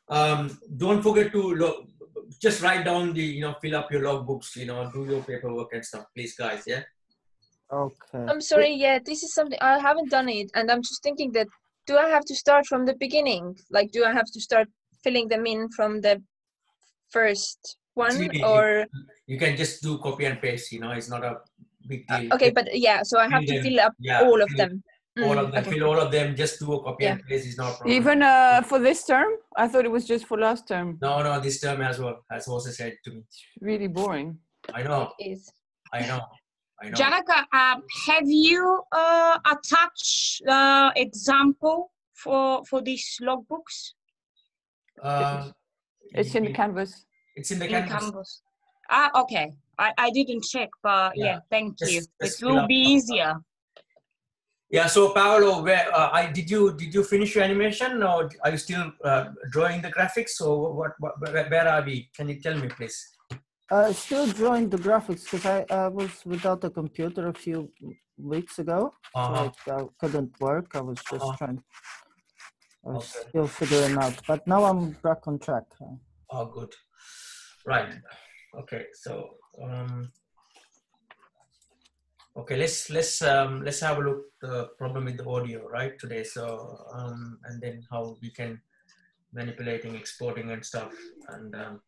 Um, don't forget to lo- just write down the, you know, fill up your logbooks, you know, do your paperwork and stuff, please, guys. Yeah. Okay. I'm sorry, yeah, this is something I haven't done it, and I'm just thinking that do I have to start from the beginning? Like, do I have to start filling them in from the first one, or You can just do copy and paste, you know, it's not a big deal. Uh, okay? But yeah, so I have Fill to fill up Yeah, all of fill them. all Mm, of them, okay. fill all of them, just do a copy and paste is not a problem. Even uh, for this term, I thought it was just for last term. No, no, this term as well, as also said to me. Really boring. I know, It is. I know, I know. Janaka, um, have you uh, attached uh, example for for these logbooks Uh, It's in the canvas. It's in the in canvas. Canvas? Ah, okay. I, I didn't check, but yeah, Yeah, thank just- you. just It will be the- easier. Yeah. So Paolo, where uh, I did you did you finish your animation or are you still uh, drawing the graphics or what, what where, where are we? Can you tell me, please? Uh, still drawing the graphics because I uh, was without a computer a few weeks ago. Uh-huh. So I uh, couldn't work. I was just Uh-huh. trying. I was Okay. still figuring out, but now I'm back on track. uh, Oh, good. Right. Okay. So um, okay, let's let's um, let's have a look the problem with the audio right today. So um, and then how we can manipulating, exporting, and stuff. And um,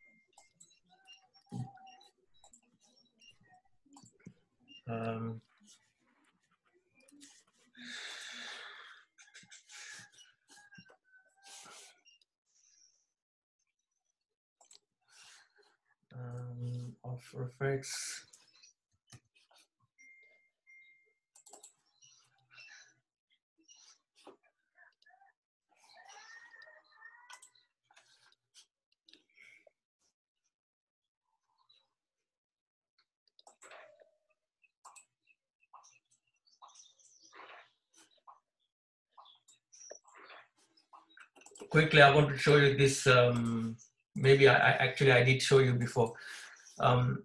um, um, of effects. quickly i want to show you this um, maybe I, I actually i did show you before um,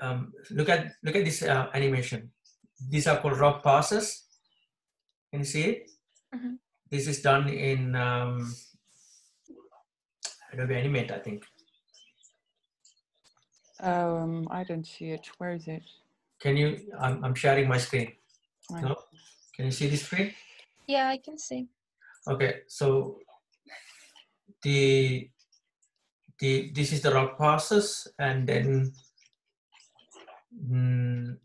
um, look at look at this uh, animation these are called rough passes can you see it Mhm. this is done in um, adobe animate i think Um, I don't see it. Where is it? can you i'm, I'm sharing my screen Right. no can you see this screen Yeah, I can see. okay so the the this is the rock passes and then mm,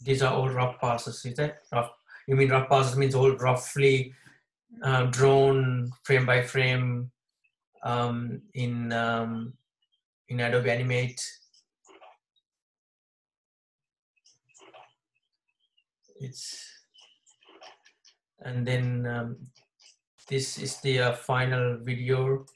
these are all rough passes is that rough? You mean rough passes means all roughly um, drawn frame by frame um, in um, in adobe animate? It's and then um, this is the uh, final video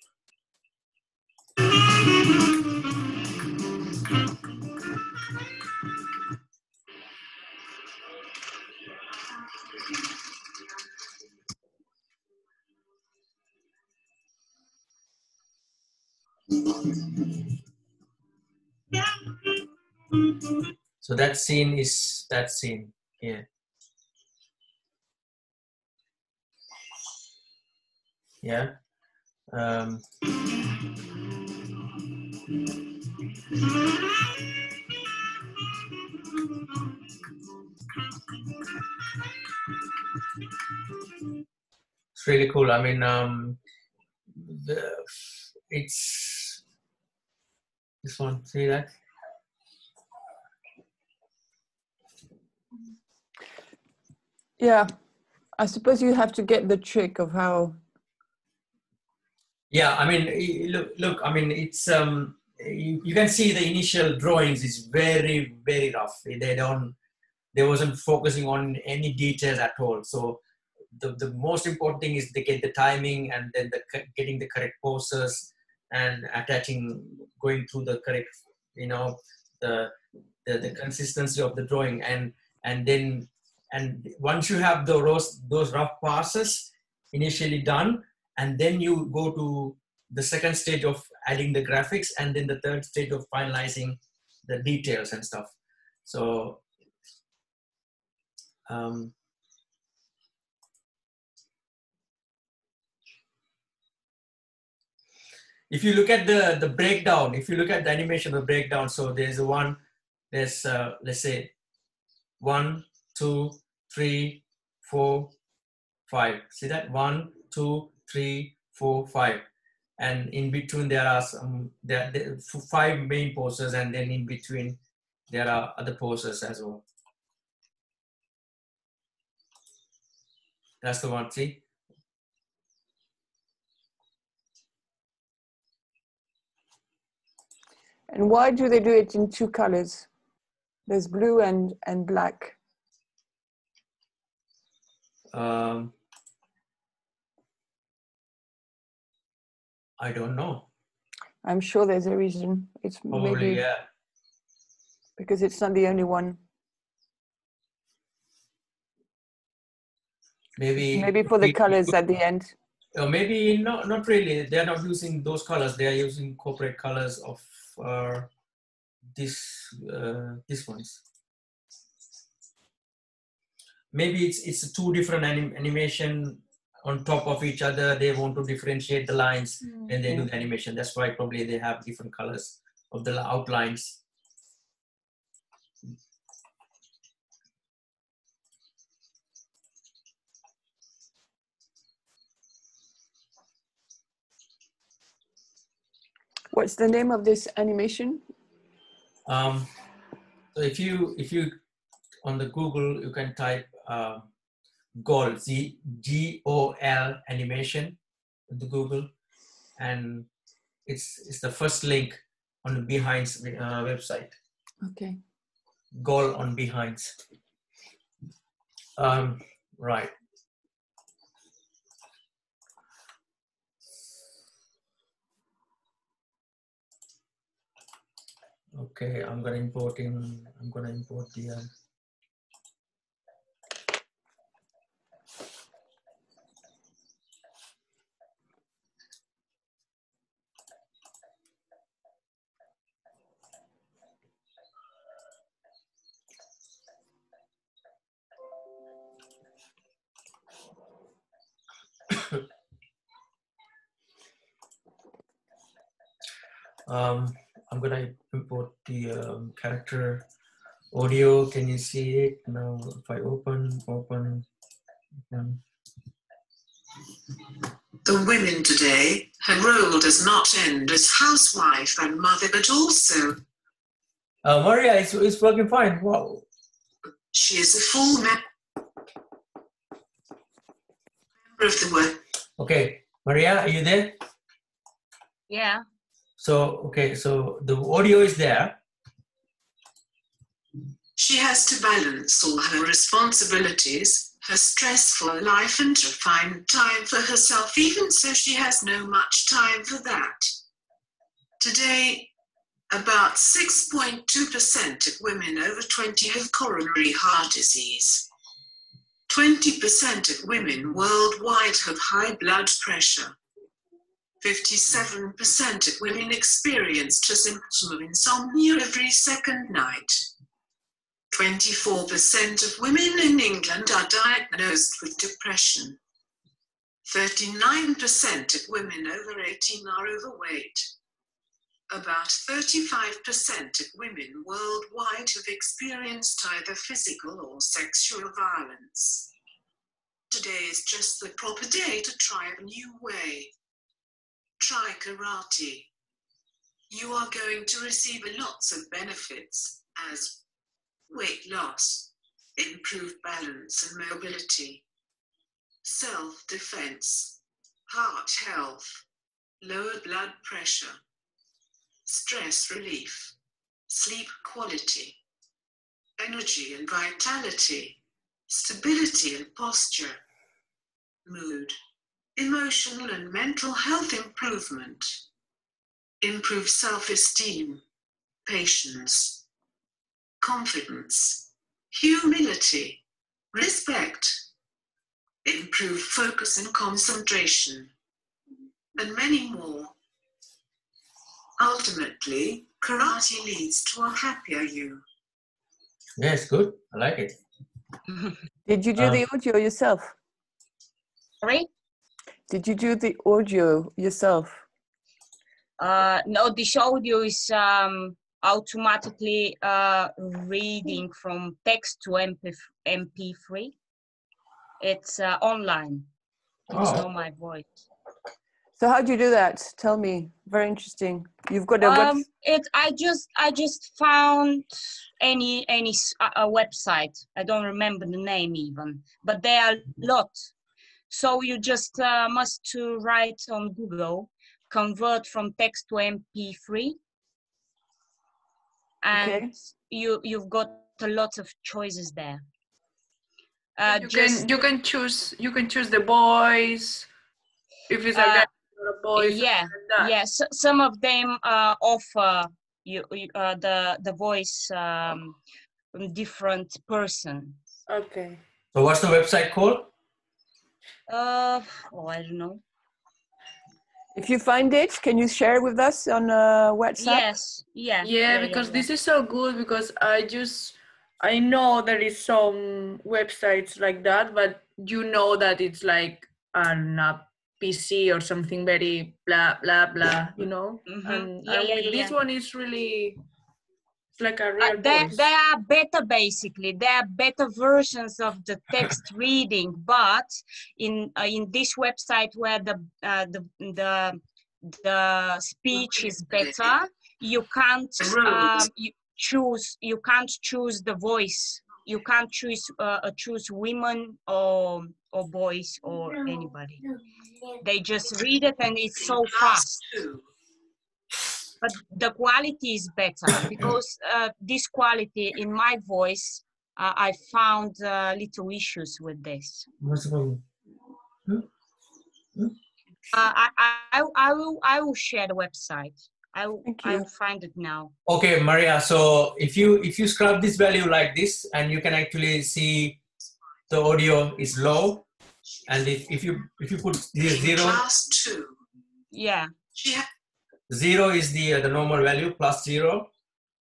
so that scene is that scene here yeah um, it's really cool i mean um, the, it's this one see that Yeah. I suppose you have to get the trick of how. Yeah, I mean, look, look. I mean, it's um, you, you can see the initial drawings is very, very rough. They don't, they wasn't focusing on any details at all. So, the the most important thing is to get the timing and then the getting the correct poses and attaching, going through the correct, you know, the the, the consistency of the drawing and and then and once you have the those those rough passes initially done and then you go to the second stage of adding the graphics and then the third stage of finalizing the details and stuff. So um, if you look at the the breakdown if you look at the animation the breakdown so there's one there's uh, let's say one two three four five. See that? One two three four five and in between there are some there, there five main poses and then in between there are other poses as well that's the one see And why do they do it in two colors? There's blue and, and black. um i don't know I'm sure there's a reason. It's probably maybe yeah because it's not the only one. maybe Maybe for the colors at the end. Uh, maybe not not really they're not using those colors they are using corporate colors of uh, this uh, this ones maybe it's it's two different anim- animation on top of each other they want to differentiate the lines and they do the animation. That's why probably they have different colors of the outlines. What's the name of this animation? Um, so if you if you on the Google you can type uh, GOL G G O L animation the Google, and it's it's the first link on the Behance uh, website. Okay. Goal on Behance. Um, right. Okay, I'm gonna import in. I'm gonna import the. Uh, um, I'm gonna import the um, character audio. Can you see it now? If I open, open, open. The women today, her role does not end as housewife and mother, but also Uh, Maria, it's, it's working fine. Wow. she is a full mem- member of the work. Okay, Maria, are you there? Yeah. So, okay, so the audio is there. She has to balance all her responsibilities, her stressful life, and to find time for herself. Even so, she has no much time for that. Today, about 6.2% of women over 20 have coronary heart disease. 20% of women worldwide have high blood pressure. 57% of women experience of insomnia every second night. 24% of women in England are diagnosed with depression. 39% of women over 18 are overweight. About 35% of women worldwide have experienced either physical or sexual violence. Today is just the proper day to try a new way. Try karate. You are going to receive lots of benefits as weight loss, improved balance and mobility, self defense, heart health, lower blood pressure, stress relief, sleep quality, energy and vitality, stability and posture, mood, emotional and mental health improvement, improve self esteem, patience, confidence, humility, respect, improve focus and concentration, and many more. Ultimately, karate leads to a happier you. Yes, good. I like it. Did you do Um, the audio yourself? Sorry? Did you do the audio yourself? Uh, no, this audio is um, automatically uh, reading from text to MP, MP3. It's uh, online. It's Oh. not my voice. So how do you do that? Tell me. Very interesting. You've got a web. Um, it. I just I just found any any s- a, a website. I don't remember the name even, but there are a lot. So you just uh, must to write on Google, convert from text to MP3, and Okay. you you've got a lot of choices there. Uh, you just can you can choose you can choose the voice if it's a Uh, guy or a boy. yeah, like that. yes some of them uh, offer you, you uh, the the voice um, from different person Okay. So what's the website called? Uh oh i don't know If you find it, can you share it with us on uh, WhatsApp? yes yeah Yeah, because this is so good because I just I know there is some websites like that, but you know that it's like on a PC or something very blah blah blah, you know. Mhm. And, Yeah, and yeah, yeah, this yeah. one is really it's like a uh, they, voice. they are better basically. They are better versions of the text reading but in uh, in this website where the uh, the the the speech is better you can't um, you choose you can't choose the voice. You can't choose uh, uh, choose women or or boys or anybody. They just read it and it's so fast. But the quality is better because uh, this quality in my voice uh, i found uh, little issues with this. What's the problem? uh, I, I i will i will share the website. I will i will find it now. Okay, Maria. So if you if you scrub this value like this, and you can actually see the audio is low, and if, if you if you put this zero, class two, yeah. She had zero is the uh, the normal value plus zero,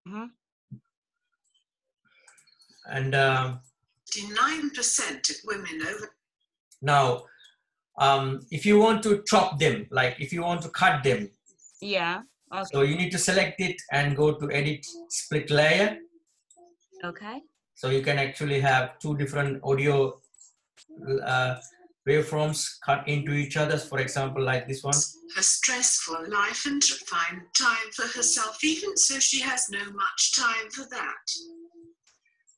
Mhm. and um, 59% of women over now um, if you want to chop them, like if you want to cut them, yeah okay. so you need to select it and go to edit split layer. okay So you can actually have two different audio uh, waveforms cut into each other. For example, like this one. her stressful life and to find time for herself, even so she has no much time for that.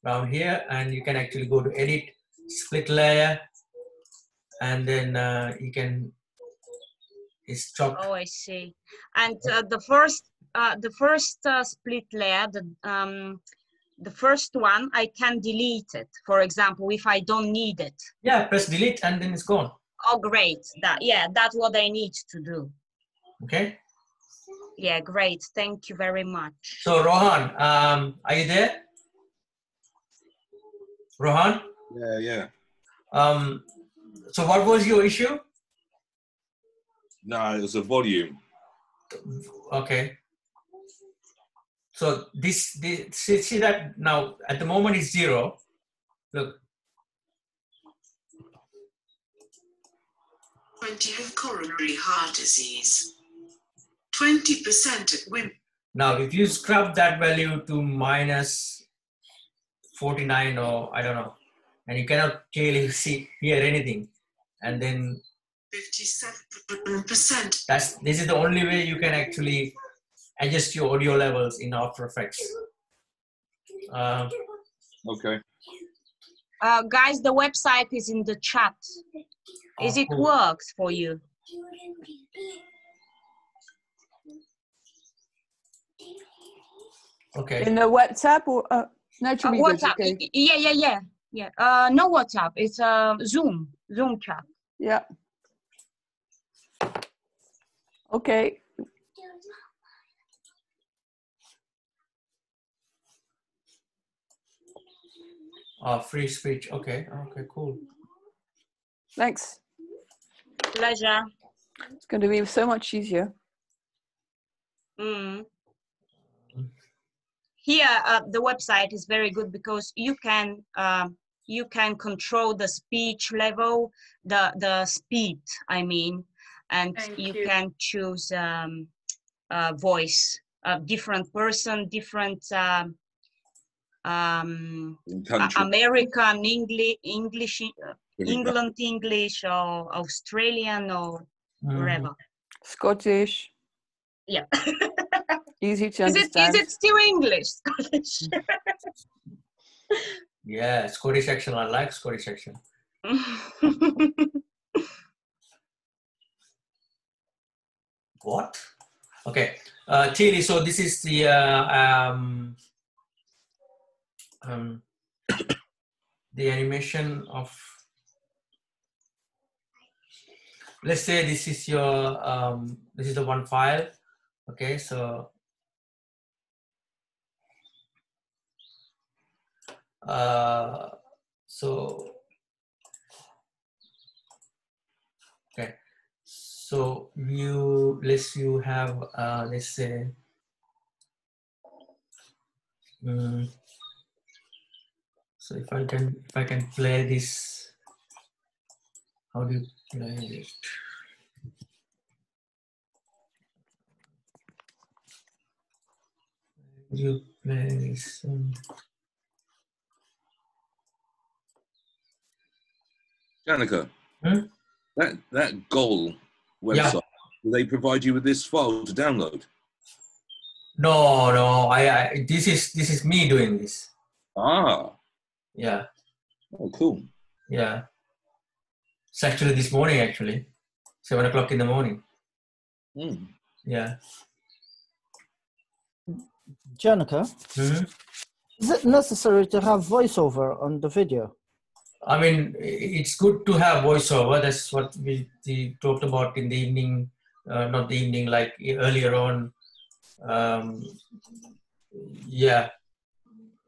down here and you can actually go to edit split layer and then uh, you can it's chopped oh i see and uh, the first uh, the first uh, split layer the um the first one i can delete it. For example if i don't need it. Yeah press delete and then it's gone. Oh great. That yeah that's what i need to do. Okay. Yeah great. Thank you very much. So rohan um, are you there? Rohan? Yeah, yeah. um, so what was your issue? No, it was a volume. okay so this, this see, see that now at the moment is zero. Look. 20 have coronary heart disease. 20% of women. Now, if you scrub that value to minus 49 or I don't know, and you cannot clearly see, hear anything, and then 57% that's this is the only way you can actually adjust your audio levels in After Effects. Uh, Okay. uh, guys the website is in the chat is Oh, it cool. works for you okay. In the WhatsApp or uh, uh, naturally good, whatsapp okay. Yeah yeah yeah yeah uh no whatsapp it's uh zoom zoom chat Yeah. Okay. Oh, free speech. Okay. Okay. Cool. Thanks. Pleasure. It's going to be so much easier. Mm. Here, uh, the website is very good because you can um you can control the speech level, the the speed. I mean, and you, you. can choose um, uh, voice, a different person, different um, um, In a- country. American English, English, uh, There we go. England English, or Australian, or wherever. Scottish, Yeah. easy to is it understand. is it still English? Scottish. Yeah, Scottish action. I like Scottish action. What? Okay. Uh, Thierry, so this is the uh, um, um, the animation of. Let's say this is your um, this is the one file. Okay, so uh, so okay so you let's you have uh, let's say mm, so if i can if i can play this how do you play it you play this um, Janica, Hmm? that that goal website. Yeah. do they provide you with this file to download? no no I, I this is this is me doing this Ah, yeah oh, cool. Yeah. It's actually this morning, actually. Seven o'clock in the morning. Hmm. Yeah. Janica, Mhm. is it necessary to have voiceover on the video? I mean, it's good to have voiceover. That's what we, we talked about in the evening, uh, not the evening, like earlier on. Um, yeah.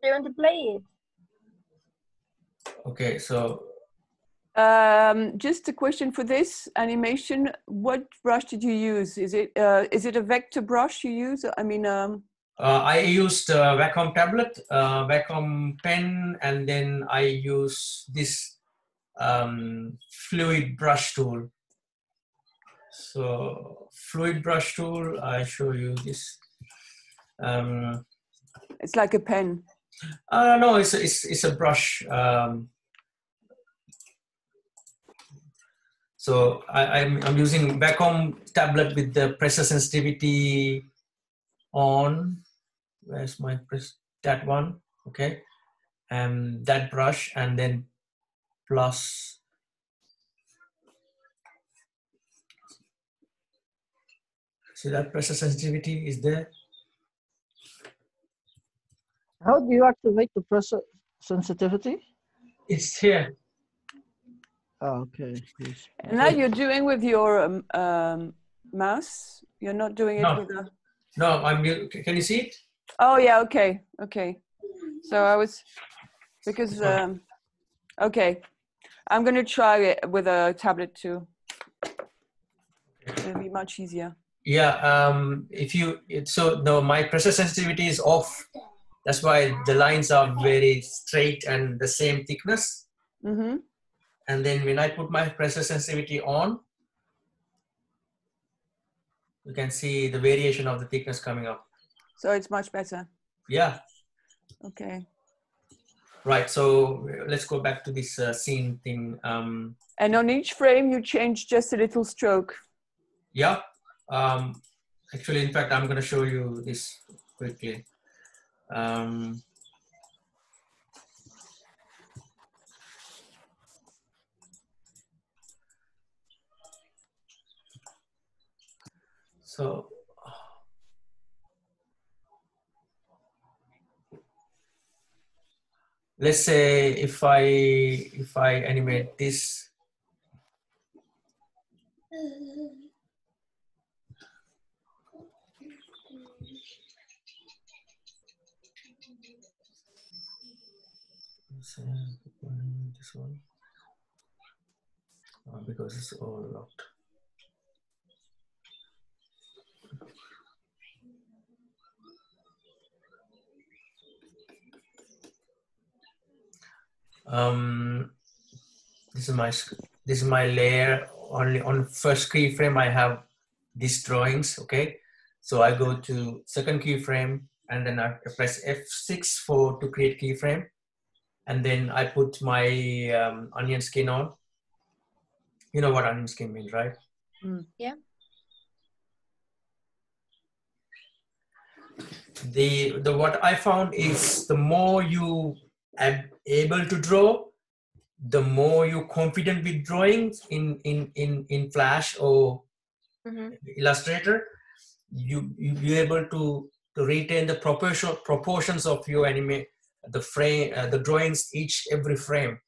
Do you want to play it? Okay. So, Um, just a question for this animation. What brush did you use? Is it uh, is it a vector brush you use? I mean, um, uh, I used uh, Wacom tablet, uh, Wacom pen, and then I use this um, fluid brush tool. So fluid brush tool, I show you this. Um, it's like a pen. Uh, no, it's it's, it's a brush. Um, so I, I'm, I'm using Wacom tablet with the pressure sensitivity on. Where's my press? That one, okay. And that brush, and then plus See that pressure sensitivity is there. How do you activate the pressure sensitivity? It's here. Oh, okay. please. And that you're doing with your um, um, mouse. You're not doing it No. with a. No, I'm. Can you see it? Oh yeah. Okay. Okay. So I was because um, okay. I'm gonna try it with a tablet too. It'll be much easier. Yeah. Um. If you it, so no, my pressure sensitivity is off. That's why the lines are very straight and the same thickness. Mm-hmm. And then when I put my pressure sensitivity on, you can see the variation of the thickness coming up. So it's much better. Yeah. Okay. Right. So let's go back to this uh, scene thing. Um, And on each frame, you change just a little stroke. Yeah. Um, actually, in fact, I'm going to show you this quickly. Um, so let's say if I if I animate this This one. Uh, because it's all locked. Um, this is my this is my layer. Only on first keyframe I have these drawings. Okay, so I go to second keyframe and then I press F6 for to create keyframe, and then I put my um, onion skin on. You know what onion skin means, right? Yeah. The the what I found is the more you are able to draw, the more you confident with drawing in in in in Flash or Mhm. Illustrator, you you be able to to retain the proportion proportions of your anime, the frame, uh, the drawings each every frame.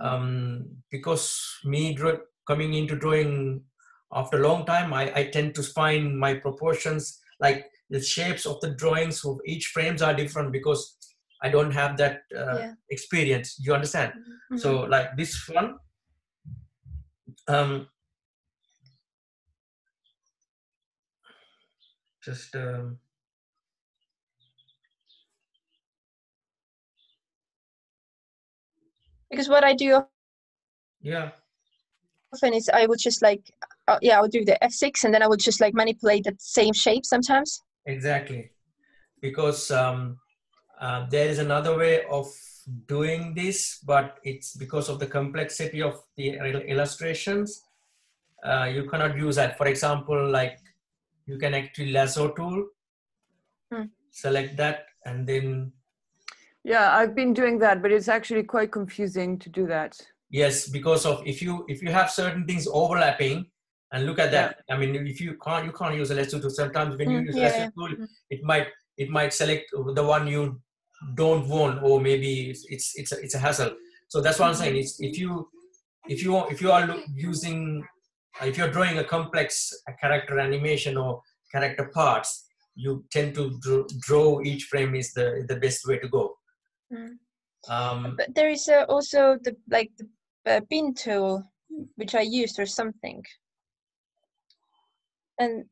Um, because me draw, coming into drawing after a long time, I, I tend to find my proportions like the shapes of the drawings of each frames are different because I don't have that uh, Yeah. experience. You understand? So like this one, um, just um, Because what I do yeah, often is I would just like, uh, yeah, I would do the F6 and then I would just like manipulate that same shape sometimes. exactly. Because um, uh, there is another way of doing this, but it's because of the complexity of the illustrations. Uh, you cannot use that. For example, like you can actually lasso tool, Hmm. select that, and then Yeah, I've been doing that, but it's actually quite confusing to do that. yes because of if you if you have certain things overlapping and look at that Yeah. i mean if you can't you can't use a lasso tool sometimes when you Mm, use yeah, lasso yeah. tool Mm. it might it might select the one you don't want or maybe it's it's it's a, it's a hassle so that's what i'm saying it's if you if you if you are using if you're drawing a complex character animation or character parts you tend to draw each frame is the the best way to go Mm. um But there is uh, also the like the uh, pin tool which I used or something. And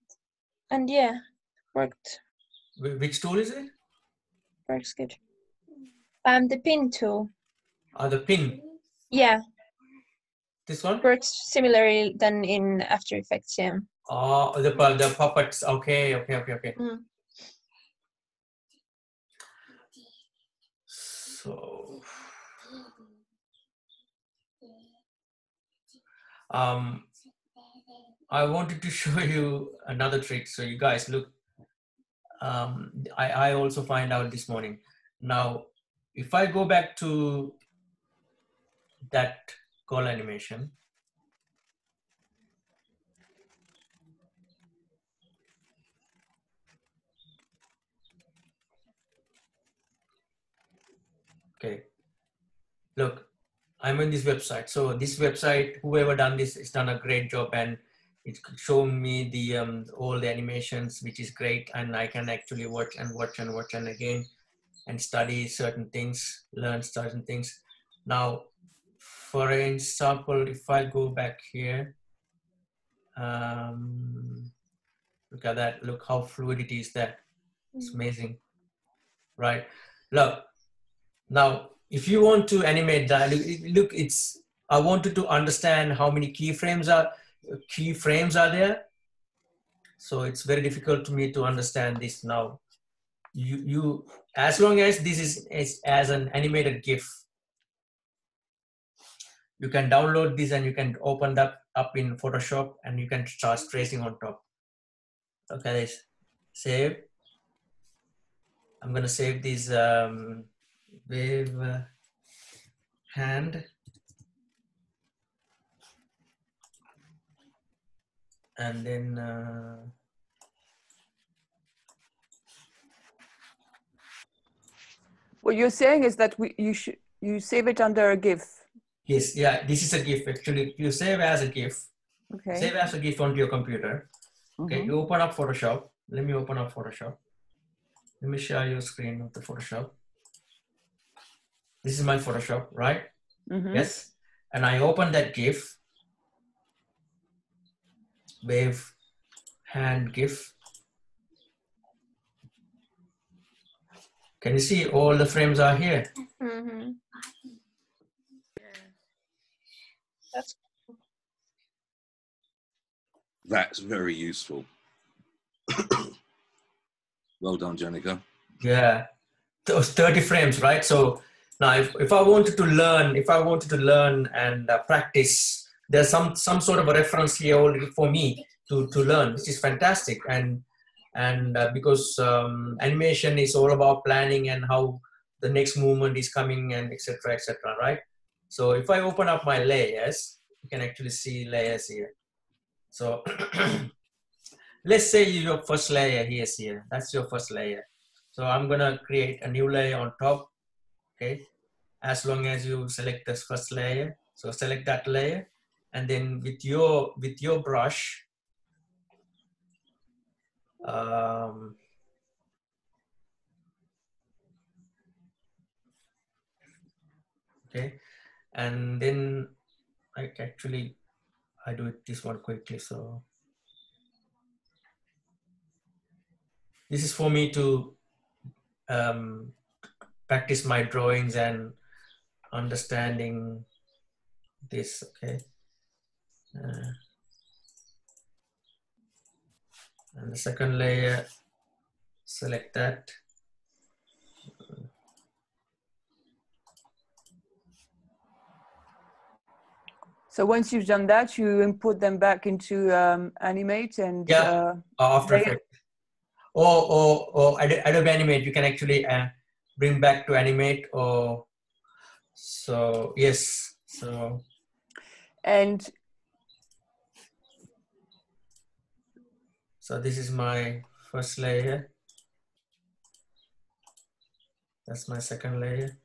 and yeah, worked which tool is it works good. Um, the pin tool, uh, the pin yeah, this one works similarly than in After Effects. Yeah. Oh, the the puppets. Okay, okay, okay, okay. Mm. So, um, I wanted to show you another trick. So you guys look. Um, I I also find out this morning. Now, if I go back to that call animation. Okay. Look, I'm on this website. So this website, whoever done this, has done a great job, and it's shown me the um, all the animations, which is great, and I can actually watch and watch and watch and again, and study certain things, learn certain things. Now, for example, if I go back here, um, look at that. Look how fluid it is that. It's amazing, right? Look, now, if you want to animate that, look, it's. I wanted to understand how many keyframes are keyframes are there. So it's very difficult to me to understand this now. You, you, as long as this is, is as an animated GIF, you can download this and you can open that up in Photoshop and you can start tracing on top. Okay, save. I'm gonna save this um, wave uh, hand. And then uh, What you're saying is that we, you should you save it under a GIF. yes yeah this is a gif actually. You save as a gif. Okay. save as a gif onto your computer. Okay Mhm. you open up photoshop. Let me open up photoshop. Let me share your screen of the photoshop This is my Photoshop, right? Mhm. Yes. And I open that GIF, wave hand GIF. Can you see all the frames are here? Mm-hmm. That's That's very useful. well done, Janica. Yeah, those 30 frames, right? So now if, if I wanted to learn, if I wanted to learn and uh, practice, there's some, some sort of a reference here already for me to, to learn, which is fantastic. And, and uh, because um, animation is all about planning and how the next movement is coming and etc. etc. right? So if I open up my layers, you can actually see layers here. So let's say your first layer here is here. That's your first layer. So I'm gonna create a new layer on top. Okay. As long as you select this first layer. So select that layer. And then with your with your brush, um, okay, and then I actually I do it this one quickly. So this is for me to um, practice my drawings and understanding this. Okay. Uh, and the second layer, select that. So once you've done that, you input them back into um, Animate and Yeah. uh, After Effects. Or, or, or Adobe Animate, you can actually uh, bring back to Animate or so, yes. So, and so this is my first layer. That's my second layer.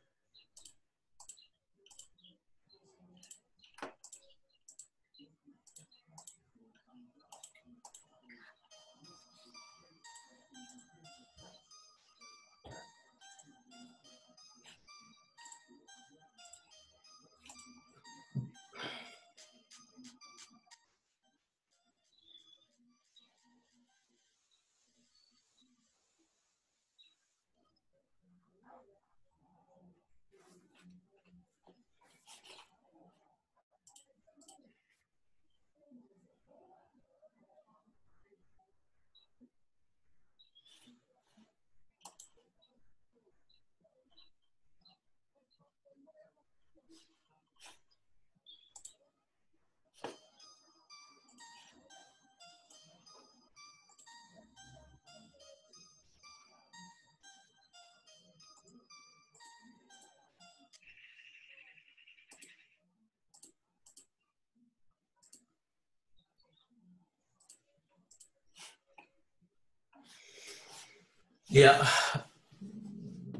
Yeah,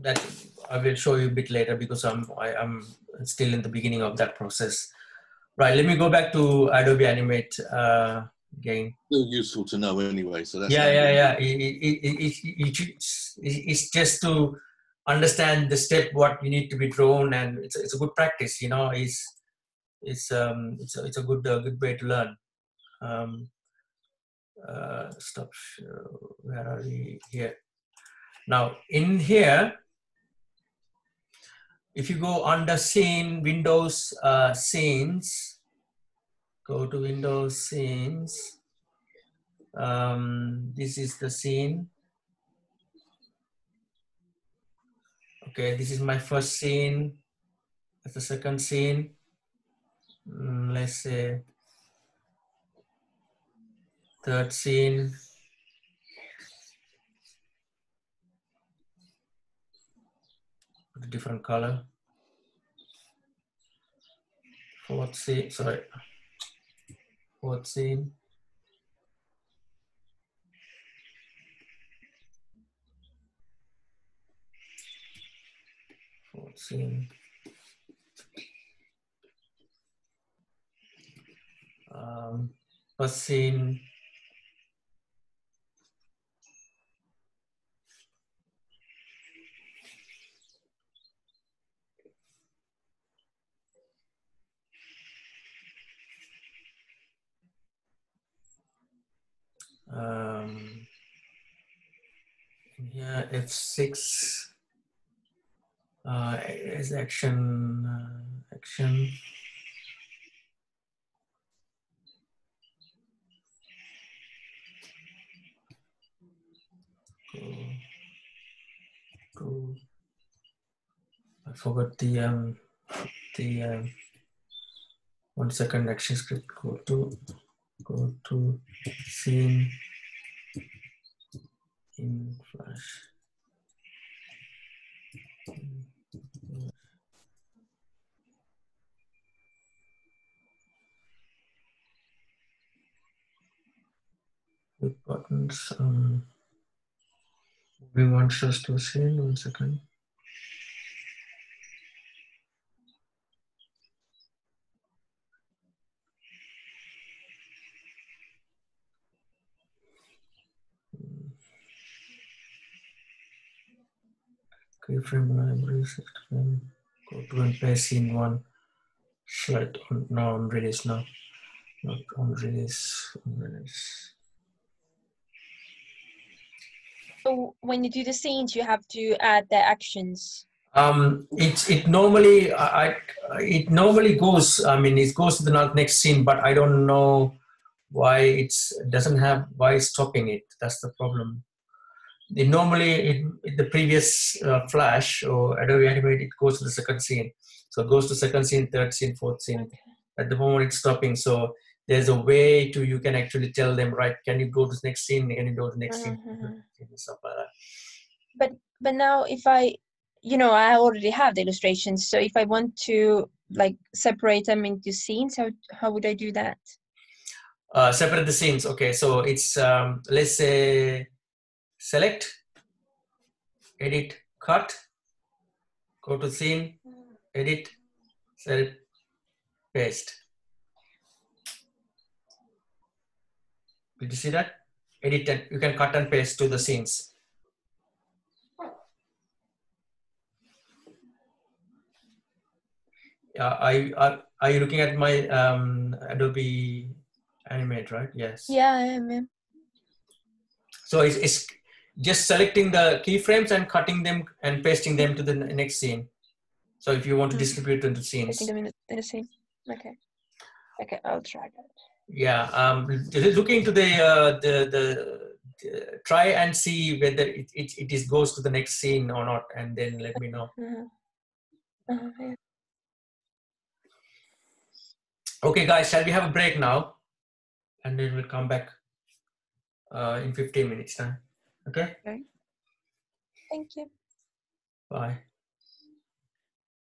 that I will show you a bit later because I'm I, I'm still in the beginning of that process. Right, let me go back to Adobe Animate uh, again. Still useful to know anyway. So that's yeah, yeah, yeah. It, it, it, it, it, it's- just to understand the step what you need to be drawn, and it's a, it's a good practice. You know, it's it's um it's a, it's a good uh, good way to learn. Um, uh, stop. Where are we here? Now in here, if you go under scene, Windows uh, scenes, go to Windows scenes. Um, this is the scene. Okay, this is my first scene. That's the second scene. Mm, let's say third scene. A different color. Fourth scene, sorry. Fourth scene. Fourth. Um, first scene. Yeah, F6 uh, is action, uh, action. Go to, I forgot the, um, the, um, one second action script, go to, go to scene in Flash. With buttons, um, we want us to scene, one second. Keyframe library system go to and paste scene one slide on now on release now not on release on release So when you do the scenes, you have to add the actions. um it it normally I, it normally goes i mean it goes to the next scene but i don't know why it's doesn't have why stopping it that's the problem it normally it, in the previous uh, flash or adobe animate it goes to the second scene so it goes to second scene third scene fourth scene at the moment it's stopping so there's a way to you can actually tell them right can you go to the next scene can you go to the next scene Mhm. and stuff like that But but now if I, you know, I already have the illustrations. So if I want to like separate them into scenes, how how would I do that? uh, separate the scenes. Okay, so it's um, let's say select, edit, cut, go to scene, edit, select, paste. Did you see that? Edit and you can cut and paste to the scenes. Yeah, are you, are, are you looking at my um, Adobe Animate, right? Yes. Yeah, I am. So it's, it's just selecting the keyframes and cutting them and pasting them to the next scene. So if you want to Mhm. distribute into I scenes, in the, in same. Okay. Okay, I'll try that. yeah. Um, look into the, uh, the, the, the try and see whether it, it, it is goes to the next scene or not, and then let me know. Mhm. Uh-huh, yeah. Okay, guys, shall we have a break now? And then we'll come back uh, in 15 minutes time. Okay, Thank you. bye.